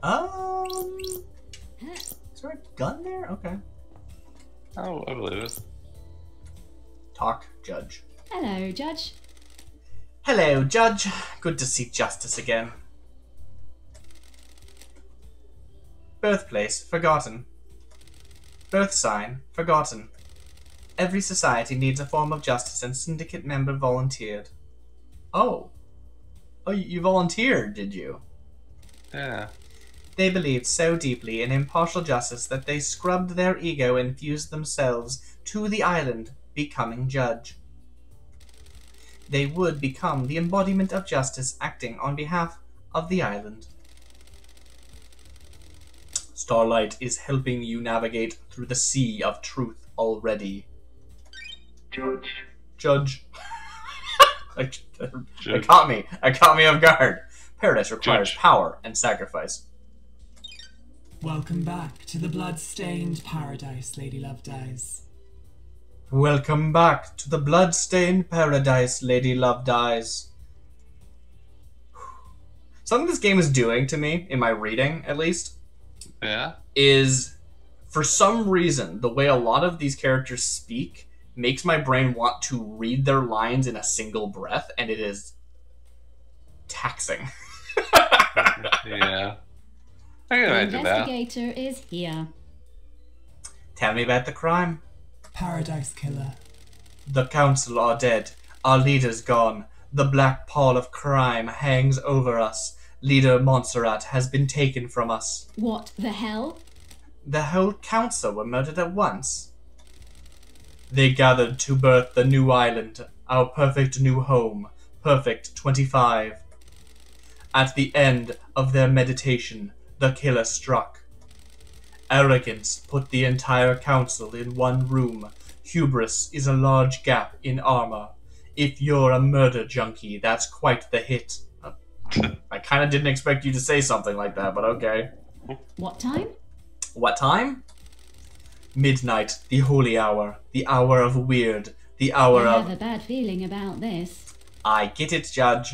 Um. Is there a gun there? Okay. Oh, I believe it. Talk, Judge. Hello, Judge. Hello, Judge. Good to see justice again. Birthplace, forgotten. Birth sign, forgotten. Every society needs a form of justice, and syndicate member volunteered. Oh. Oh, you you volunteered, did you? Yeah. They believed so deeply in impartial justice that they scrubbed their ego and fused themselves to the island, becoming judge. They would become the embodiment of justice acting on behalf of the island. Starlight is helping you navigate through the sea of truth already. Judge. Judge. <laughs> I, Judge. caught me. I caught me off guard. Paradise requires Judge. power and sacrifice. Welcome back to the blood-stained paradise, Lady Love Dies. Welcome back to the blood-stained paradise, Lady Love Dies. Something this game is doing to me, in my reading at least, Yeah. is for some reason the way a lot of these characters speak makes my brain want to read their lines in a single breath, and it is taxing. <laughs> Yeah. I can The imagine investigator is here. Tell me about the crime. Paradise Killer. The council are dead. Our leader's gone. The black pall of crime hangs over us. Leader Montserrat has been taken from us. What the hell? The whole council were murdered at once. They gathered to birth the new island, our perfect new home, Perfect 25. At the end of their meditation, the killer struck. Arrogance put the entire council in one room. Hubris is a large gap in armor. If you're a murder junkie, that's quite the hit. <laughs> I kind of didn't expect you to say something like that, but okay. What time? What time? Midnight, the holy hour, the hour of weird, the hour of. I of. have a bad feeling about this. I get it, Judge.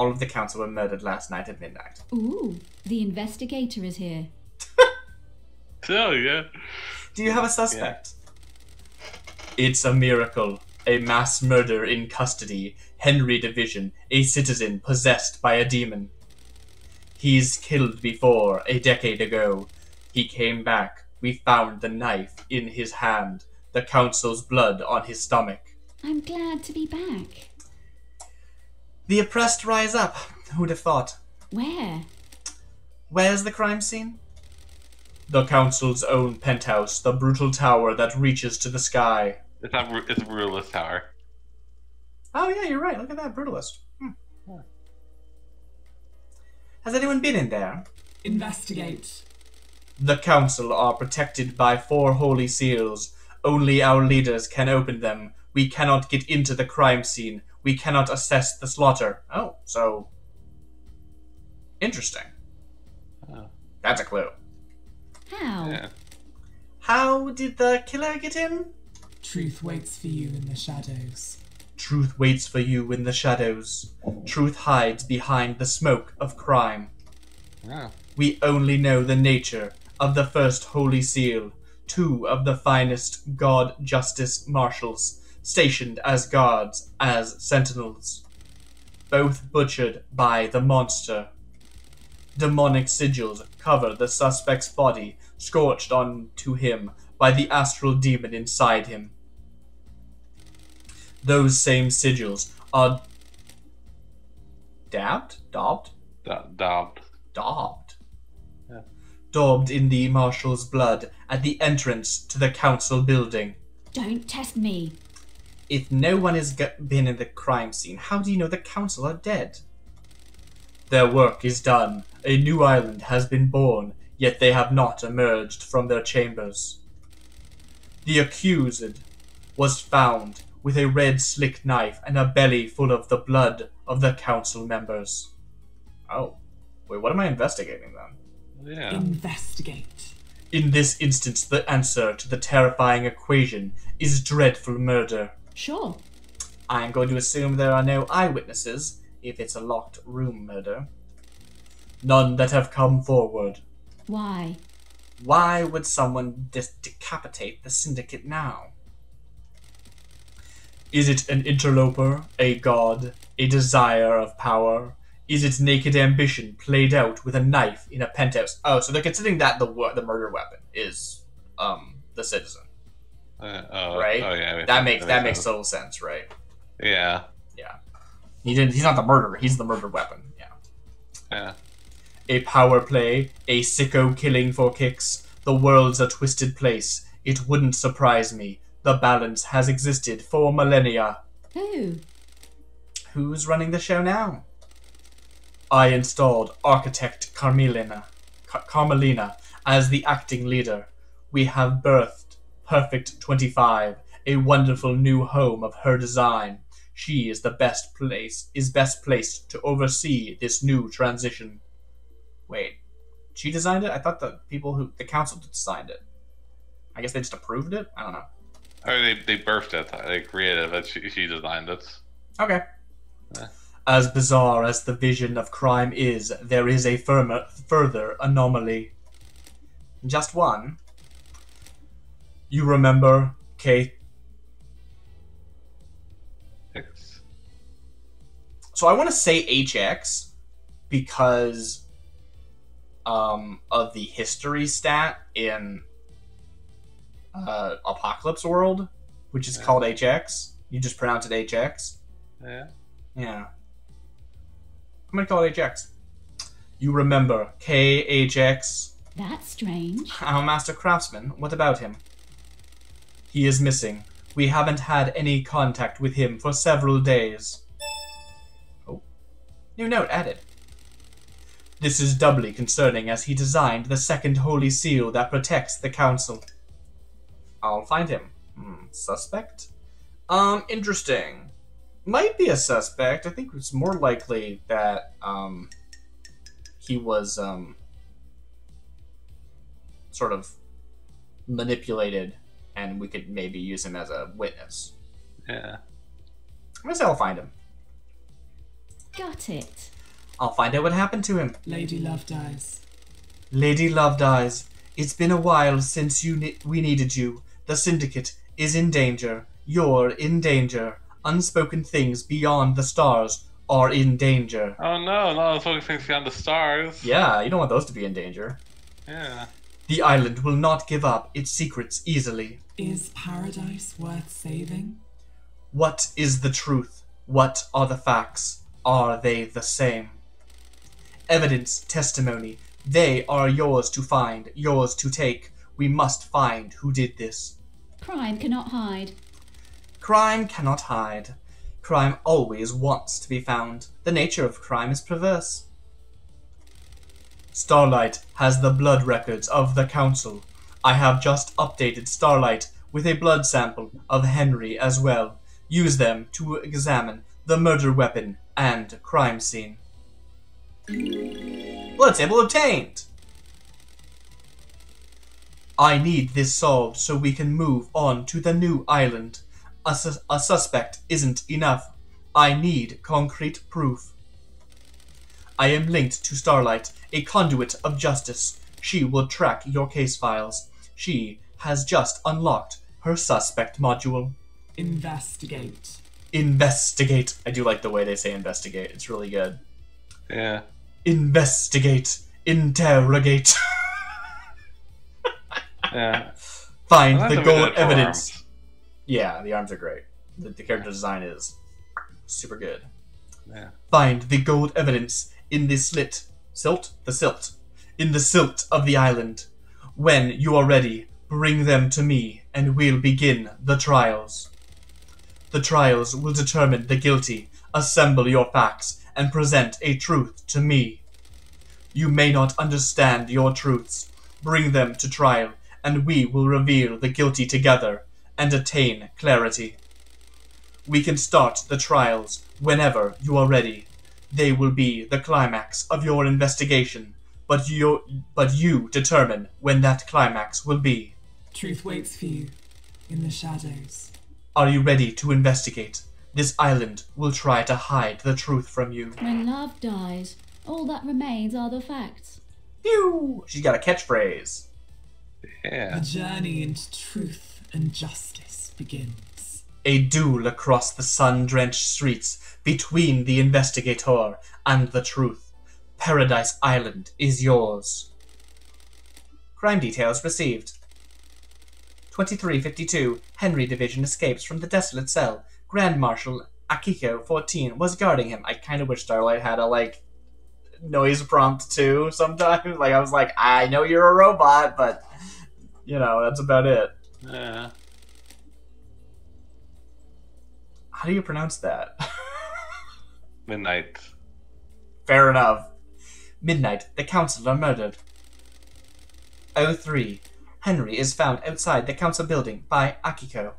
All of the council were murdered last night at midnight. Ooh, the investigator is here. <laughs> Oh, yeah. Do you have a suspect? It's a miracle. A mass murder in custody. Henry Division, a citizen possessed by a demon. He's killed before, a decade ago. He came back. We found the knife in his hand, the council's blood on his stomach. I'm glad to be back. The oppressed rise up. Who'd have thought? Where? Where's the crime scene? The council's own penthouse, the brutal tower that reaches to the sky. It's not. It's a brutalist tower. Oh yeah, you're right. Look at that brutalist. Hmm. Has anyone been in there? Investigate. The council are protected by four holy seals. Only our leaders can open them. We cannot get into the crime scene. We cannot assess the slaughter. Oh, so interesting. Oh. That's a clue. How? Yeah. How did the killer get in? Truth waits for you in the shadows. Truth waits for you in the shadows. Truth hides behind the smoke of crime. Yeah. We only know the nature of the first Holy Seal, two of the finest God Justice Marshals, stationed as guards, as sentinels. Both butchered by the monster. Demonic sigils cover the suspect's body, scorched onto him by the astral demon inside him. Those same sigils are dabbed? Daubed? Da- daubed. daubed. Yeah. Daubed in the marshal's blood at the entrance to the council building. Don't test me. If no one has been in the crime scene, how do you know the council are dead? Their work is done. A new island has been born, yet they have not emerged from their chambers. The accused was found with a red slick knife and a belly full of the blood of the council members. Oh. Wait, what am I investigating then? Yeah. Investigate. In this instance, the answer to the terrifying equation is dreadful murder. Sure. I am going to assume there are no eyewitnesses if it's a locked room murder. None that have come forward. Why? Why would someone dis- decapitate the syndicate now? Is it an interloper, a god, a desire of power? Is it naked ambition played out with a knife in a penthouse? Oh, so they're considering that the the murder weapon is um the citizen, Uh, oh, right? Oh yeah. that makes that makes sense. total sense, right? Yeah. Yeah. He didn't. He's not the murderer. He's the murder weapon. Yeah. Yeah. A power play, a sicko killing for kicks. The world's a twisted place. It wouldn't surprise me. The balance has existed for millennia. Who? Who's running the show now? I installed architect Carmelina, Car- Carmelina as the acting leader. We have birthed Perfect 25, a wonderful new home of her design. She is the best place is best placed to oversee this new transition. Wait, she designed it? I thought the people who the council designed it. I guess they just approved it. I don't know. I mean, they they birthed it. They created it. She, she designed it. Okay. Yeah. As bizarre as the vision of crime is, there is a firmer, further anomaly. Just one. You remember Kate? Yes. So I want to say HX because um, of the history stat in uh, Apocalypse World, which is Yeah. called HX. You just pronounce it HX. Yeah. Yeah. I'm gonna call it HX. You remember KHX, That's strange. our master craftsman. What about him? He is missing. We haven't had any contact with him for several days. Oh. New note added. This is doubly concerning as he designed the second holy seal that protects the council. I'll find him. Hmm, suspect? Um, interesting might be a suspect. I think it's more likely that um, he was um, sort of manipulated, and we could maybe use him as a witness. Yeah. I'm gonna say I'll find him. Got it. I'll find out what happened to him. Lady Love dies. Lady Love dies. it's been a while since you ne- we needed you. The Syndicate is in danger. You're in danger. Unspoken things beyond the stars are in danger. Oh no! No, it's looking things beyond the stars. Yeah, you don't want those to be in danger. Yeah. The island will not give up its secrets easily. Is paradise worth saving? What is the truth? What are the facts? Are they the same? Evidence, testimony, they are yours to find, yours to take. We must find who did this. Crime cannot hide. Crime cannot hide. Crime always wants to be found. The nature of crime is perverse. Starlight has the blood records of the Council. I have just updated Starlight with a blood sample of Henry as well. Use them to examine the murder weapon and crime scene. Blood sample obtained! I need this solved so we can move on to the new island. A, sus- a suspect isn't enough. I need concrete proof. I am linked to Starlight, a conduit of justice. She will track your case files. She has just unlocked her suspect module. Investigate. Investigate. I do like the way they say investigate. It's really good. Yeah. Investigate. Interrogate. <laughs> Yeah. Find like the way gold evidence. forms. Yeah, the arms are great. The, the character design is super good. Yeah. Find the gold evidence in the slit. Silt? The silt. In the silt of the island. When you are ready, bring them to me, and we'll begin the trials. The trials will determine the guilty. Assemble your facts and present a truth to me. You may not understand your truths. Bring them to trial, and we will reveal the guilty together and attain clarity. We can start the trials whenever you are ready. They will be the climax of your investigation, but you but you determine when that climax will be. Truth waits for you in the shadows. Are you ready to investigate? This island will try to hide the truth from you. When love dies, all that remains are the facts. Pew! She's got a catchphrase. Yeah. The journey into truth and justice begins. A duel across the sun drenched streets between the investigator and the truth. Paradise Island is yours. Crime details received. 2352 Henry Division escapes from the desolate cell. Grand Marshal Akiko 14 was guarding him. I kind of wish Starlight had a like noise prompt too sometimes. <laughs> Like I was like, I know you're a robot, but you know, that's about it. Yeah. How do you pronounce that? <laughs> Midnight. Fair enough. Midnight, the council are murdered. 03. Henry is found outside the council building by Akiko.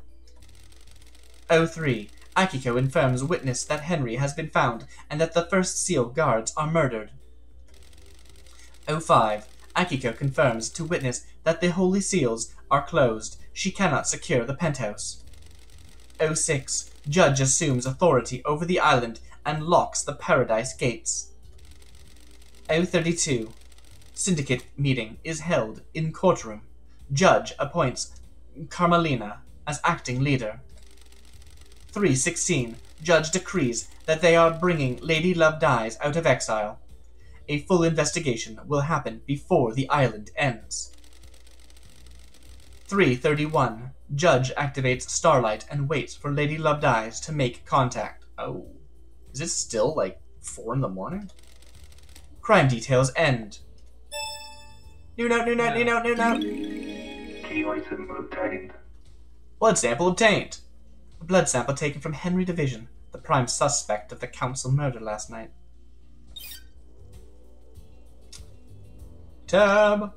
03. Akiko informs witness that Henry has been found and that the first seal guards are murdered. 05. Akiko confirms to witness that the holy seals are closed. She cannot secure the penthouse. 06. Judge assumes authority over the island and locks the paradise gates. 032. Syndicate meeting is held in courtroom. Judge appoints Carmelina as acting leader. 316. Judge decrees that they are bringing Lady Love Dies out of exile. A full investigation will happen before the island ends. 331. Judge activates Starlight and waits for Lady Love Dies to make contact. Oh. Is it still like 4 in the morning? Crime details end. New note, new note, new note, new note. Key item obtained. Blood sample obtained. A blood sample taken from Henry Division, the prime suspect of the council murder last night. Tab.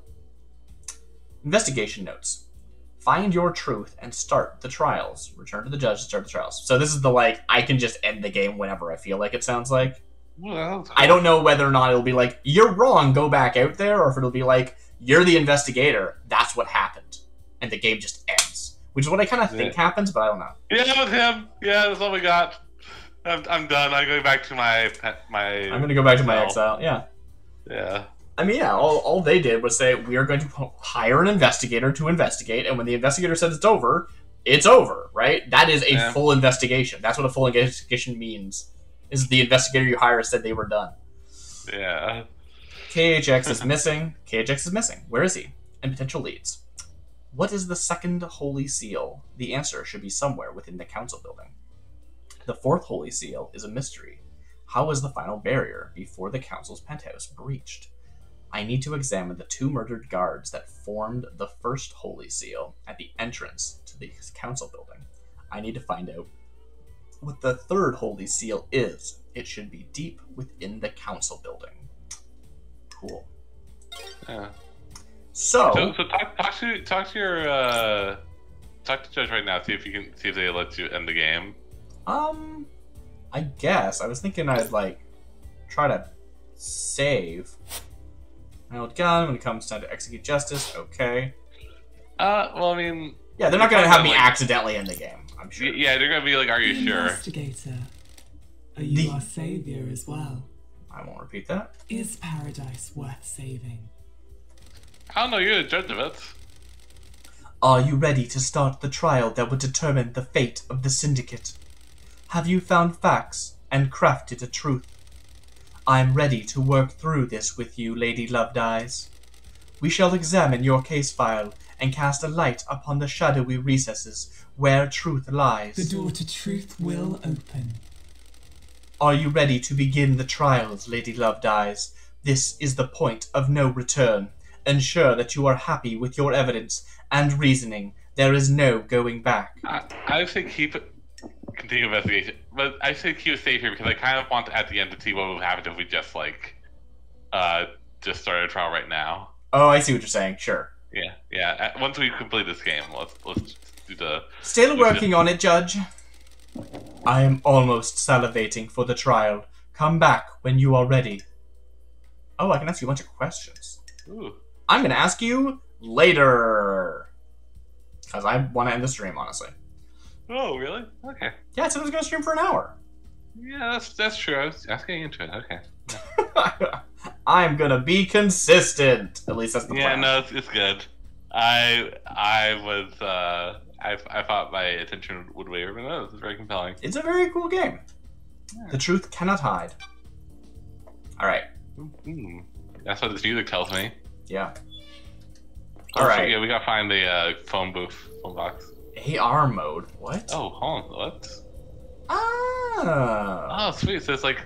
Investigation notes. Find your truth and start the trials. Return to the judge to start the trials. So this is the like I can just end the game whenever I feel like it sounds like. Well, I don't know whether or not it'll be like, you're wrong, go back out there, or if it'll be like, you're the investigator, that's what happened. And the game just ends. Which is what I kind of think Yeah. happens, but I don't know. Yeah, with him. Yeah, that's all we got. I'm, I'm done. I'm going back to my my. I'm gonna go back to my exile. Yeah. Yeah. I mean, yeah, all, all they did was say, we are going to hire an investigator to investigate, and when the investigator says it's over, it's over, right? That is a Yeah. full investigation. That's what a full investigation means. Is the investigator you hire said they were done. Yeah. KHX is <laughs> missing. KHX is missing. Where is he? And potential leads. What is the second holy seal? The answer should be somewhere within the council building. The fourth holy seal is a mystery. How was the final barrier before the council's penthouse breached? I need to examine the two murdered guards that formed the first holy seal at the entrance to the council building. I need to find out what the third holy seal is. It should be deep within the council building. Cool. Yeah. So, So, so talk, talk to talk to your uh, talk to judge right now. See if you can see if they let you end the game. um, I guess I was thinking I'd like try to save. Held gun when it comes time to execute justice. Okay. Uh, well, I mean, Yeah, they're not gonna have me like- accidentally end the game. I'm sure. Yeah, they're gonna be like, "Are you the sure?" Investigator. Are you The- our savior as well? I won't repeat that. Is paradise worth saving? I don't know. You're the judge of it. Are you ready to start the trial that would determine the fate of the Syndicate? Have you found facts and crafted a truth? I'm ready to work through this with you, Lady Love Dies. We shall examine your case file and cast a light upon the shadowy recesses where truth lies. The door to truth will open. Are you ready to begin the trials, Lady Love Dies? This is the point of no return. Ensure that you are happy with your evidence and reasoning. There is no going back. I, I would say keep. Continue investigation, but I say keep it safe here because I kind of want to, at the end to see what would happen if we just like, uh, just started a trial right now. Oh, I see what you're saying. Sure. Yeah, yeah. uh, Once we complete this game, let's let's do the. Still working on it, Judge. I am almost salivating for the trial. Come back when you are ready. Oh, I can ask you a bunch of questions. Ooh. I'm gonna ask you later. Because I want to end the stream, honestly. Oh, really? Okay. Yeah, said I was gonna stream for an hour. Yeah, that's that's true. I was, I was getting into it. Okay. <laughs> I'm gonna be consistent. At least that's the Yeah, plan. no, it's, it's good. I I was uh I I thought my attention would waver, but no, this is very compelling. It's a very cool game. The truth cannot hide. All right. Hmm. That's what this music tells me. Yeah. Oh, All so, yeah, we gotta find the uh, phone booth, phone box. AR mode. What? Oh, hold on. What? Ah. Oh, sweet. So it's like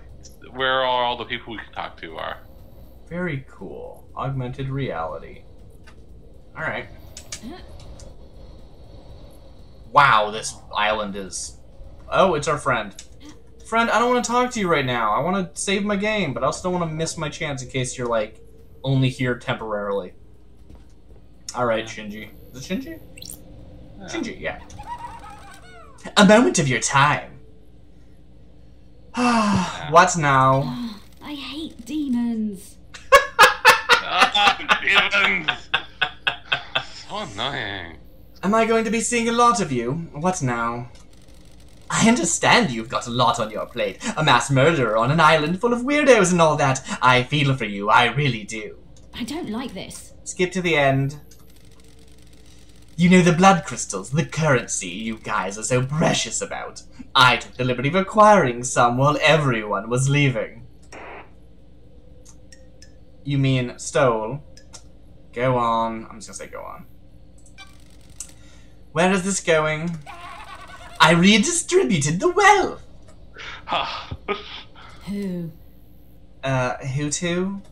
where all the people we can talk to are. Very cool. Augmented reality. All right. Wow, this island is. Oh, it's our friend. Friend, I don't want to talk to you right now. I want to save my game, but I also don't want to miss my chance in case you're like only here temporarily. All right, Shinji. Is it Shinji? Shinji, yeah. A moment of your time. <sighs> what now? <gasps> I hate demons. Demons! so annoying. Am I going to be seeing a lot of you? What now? I understand you've got a lot on your plate. A mass murderer on an island full of weirdos and all that. I feel for you, I really do. I don't like this. Skip to the end. You know the blood crystals, the currency you guys are so precious about. I took the liberty of acquiring some while everyone was leaving. You mean stole? Go on. I'm just gonna say go on. Where is this going? I redistributed the wealth! <sighs> Who? Uh, who to?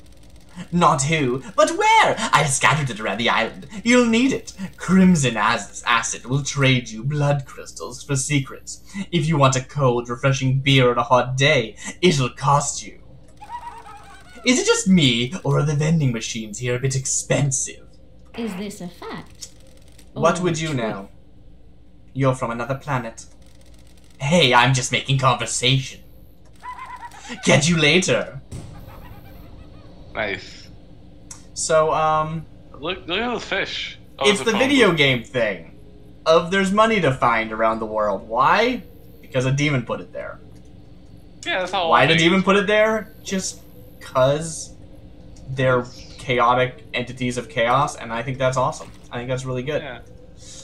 Not who, but where? I've scattered it around the island. You'll need it. Crimson As- Acid will trade you blood crystals for secrets. If you want a cold, refreshing beer on a hot day, it'll cost you. Is it just me, or are the vending machines here a bit expensive? Is this a fact? What would you truth? know? You're from another planet. Hey, I'm just making conversation. Catch you later. nice. So, um, Look, look at those fish. Oh, it's the video booth. game thing of there's money to find around the world. Why? Because a demon put it there. Yeah, that's all. Why did a demon put it there? Just cause they're chaotic entities of chaos, and I think that's awesome. I think that's really good. Yeah.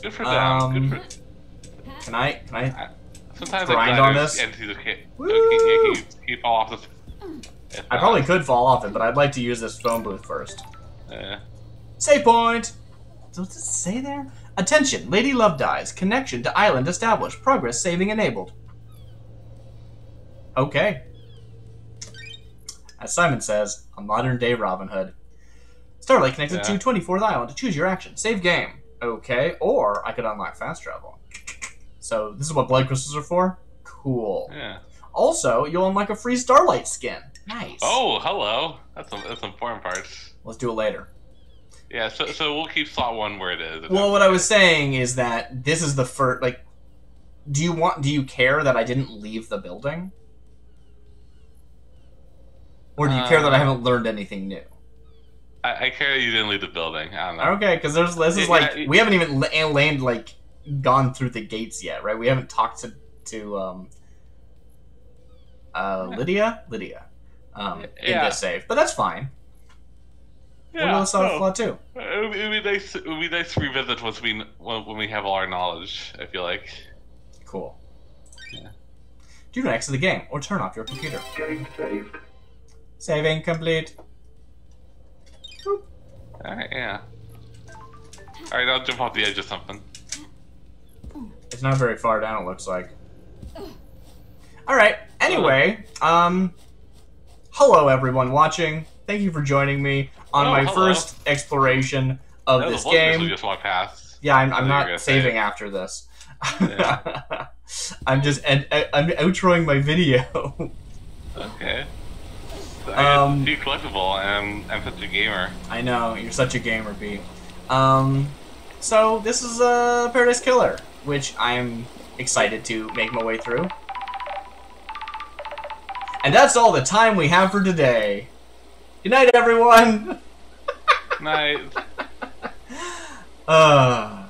Good for them. Um, Good for. Can I? Can I? Sometimes grind like on this? entities of ca- Woo! can, can, can, can fall off the. I probably could fall off it, but I'd like to use this phone booth first. Yeah. Save point. So What's it say there? Attention, Lady Love dies. Connection to island established. Progress saving enabled. Okay. As Simon says, a modern day Robin Hood. Starlight connected Yeah. to 24th Island. To choose your action. Save game. Okay. Or I could unlock fast travel. So this is what blood crystals are for? Cool. Yeah. Also, you'll unlock a free Starlight skin. Nice. Oh, hello. That's a, that's important parts. Let's do it later. Yeah. So so we'll keep slot one where it is. Well, what I was saying is that this is the first. Like, do you want? Do you care that I didn't leave the building, or do you care that I Uh, haven't learned anything new? I, I care that you didn't leave the building. I don't know. Okay, because there's this is like yeah, we haven't even la- landed like gone through the gates yet, right? We haven't talked to to um, uh, Lydia, Lydia, um, in this save, but that's fine. Yeah, we'll Yeah, go to no. Claw too. It would, it would be nice. It would be nice to revisit once we when, when we have all our knowledge. I feel like. Cool. Yeah. Do not exit the game or turn off your computer. Game saved. Saving complete. All right, yeah. All right, I'll jump off the edge of something. It's not very far down, it looks like. Alright, anyway, um, hello everyone watching. Thank you for joining me on Oh, my hello. first exploration of this game. just want to pass. Yeah, I'm, I'm I thought you were not saving after this. Yeah. <laughs> I'm just, and I'm outroing my video. Okay. Um, um, too collectible, and I'm, I'm such a gamer. I know, you're such a gamer, B. Um, so this is uh, Paradise Killer, which I'm excited to make my way through. And that's all the time we have for today. Good night, everyone! <laughs> Night. Uh,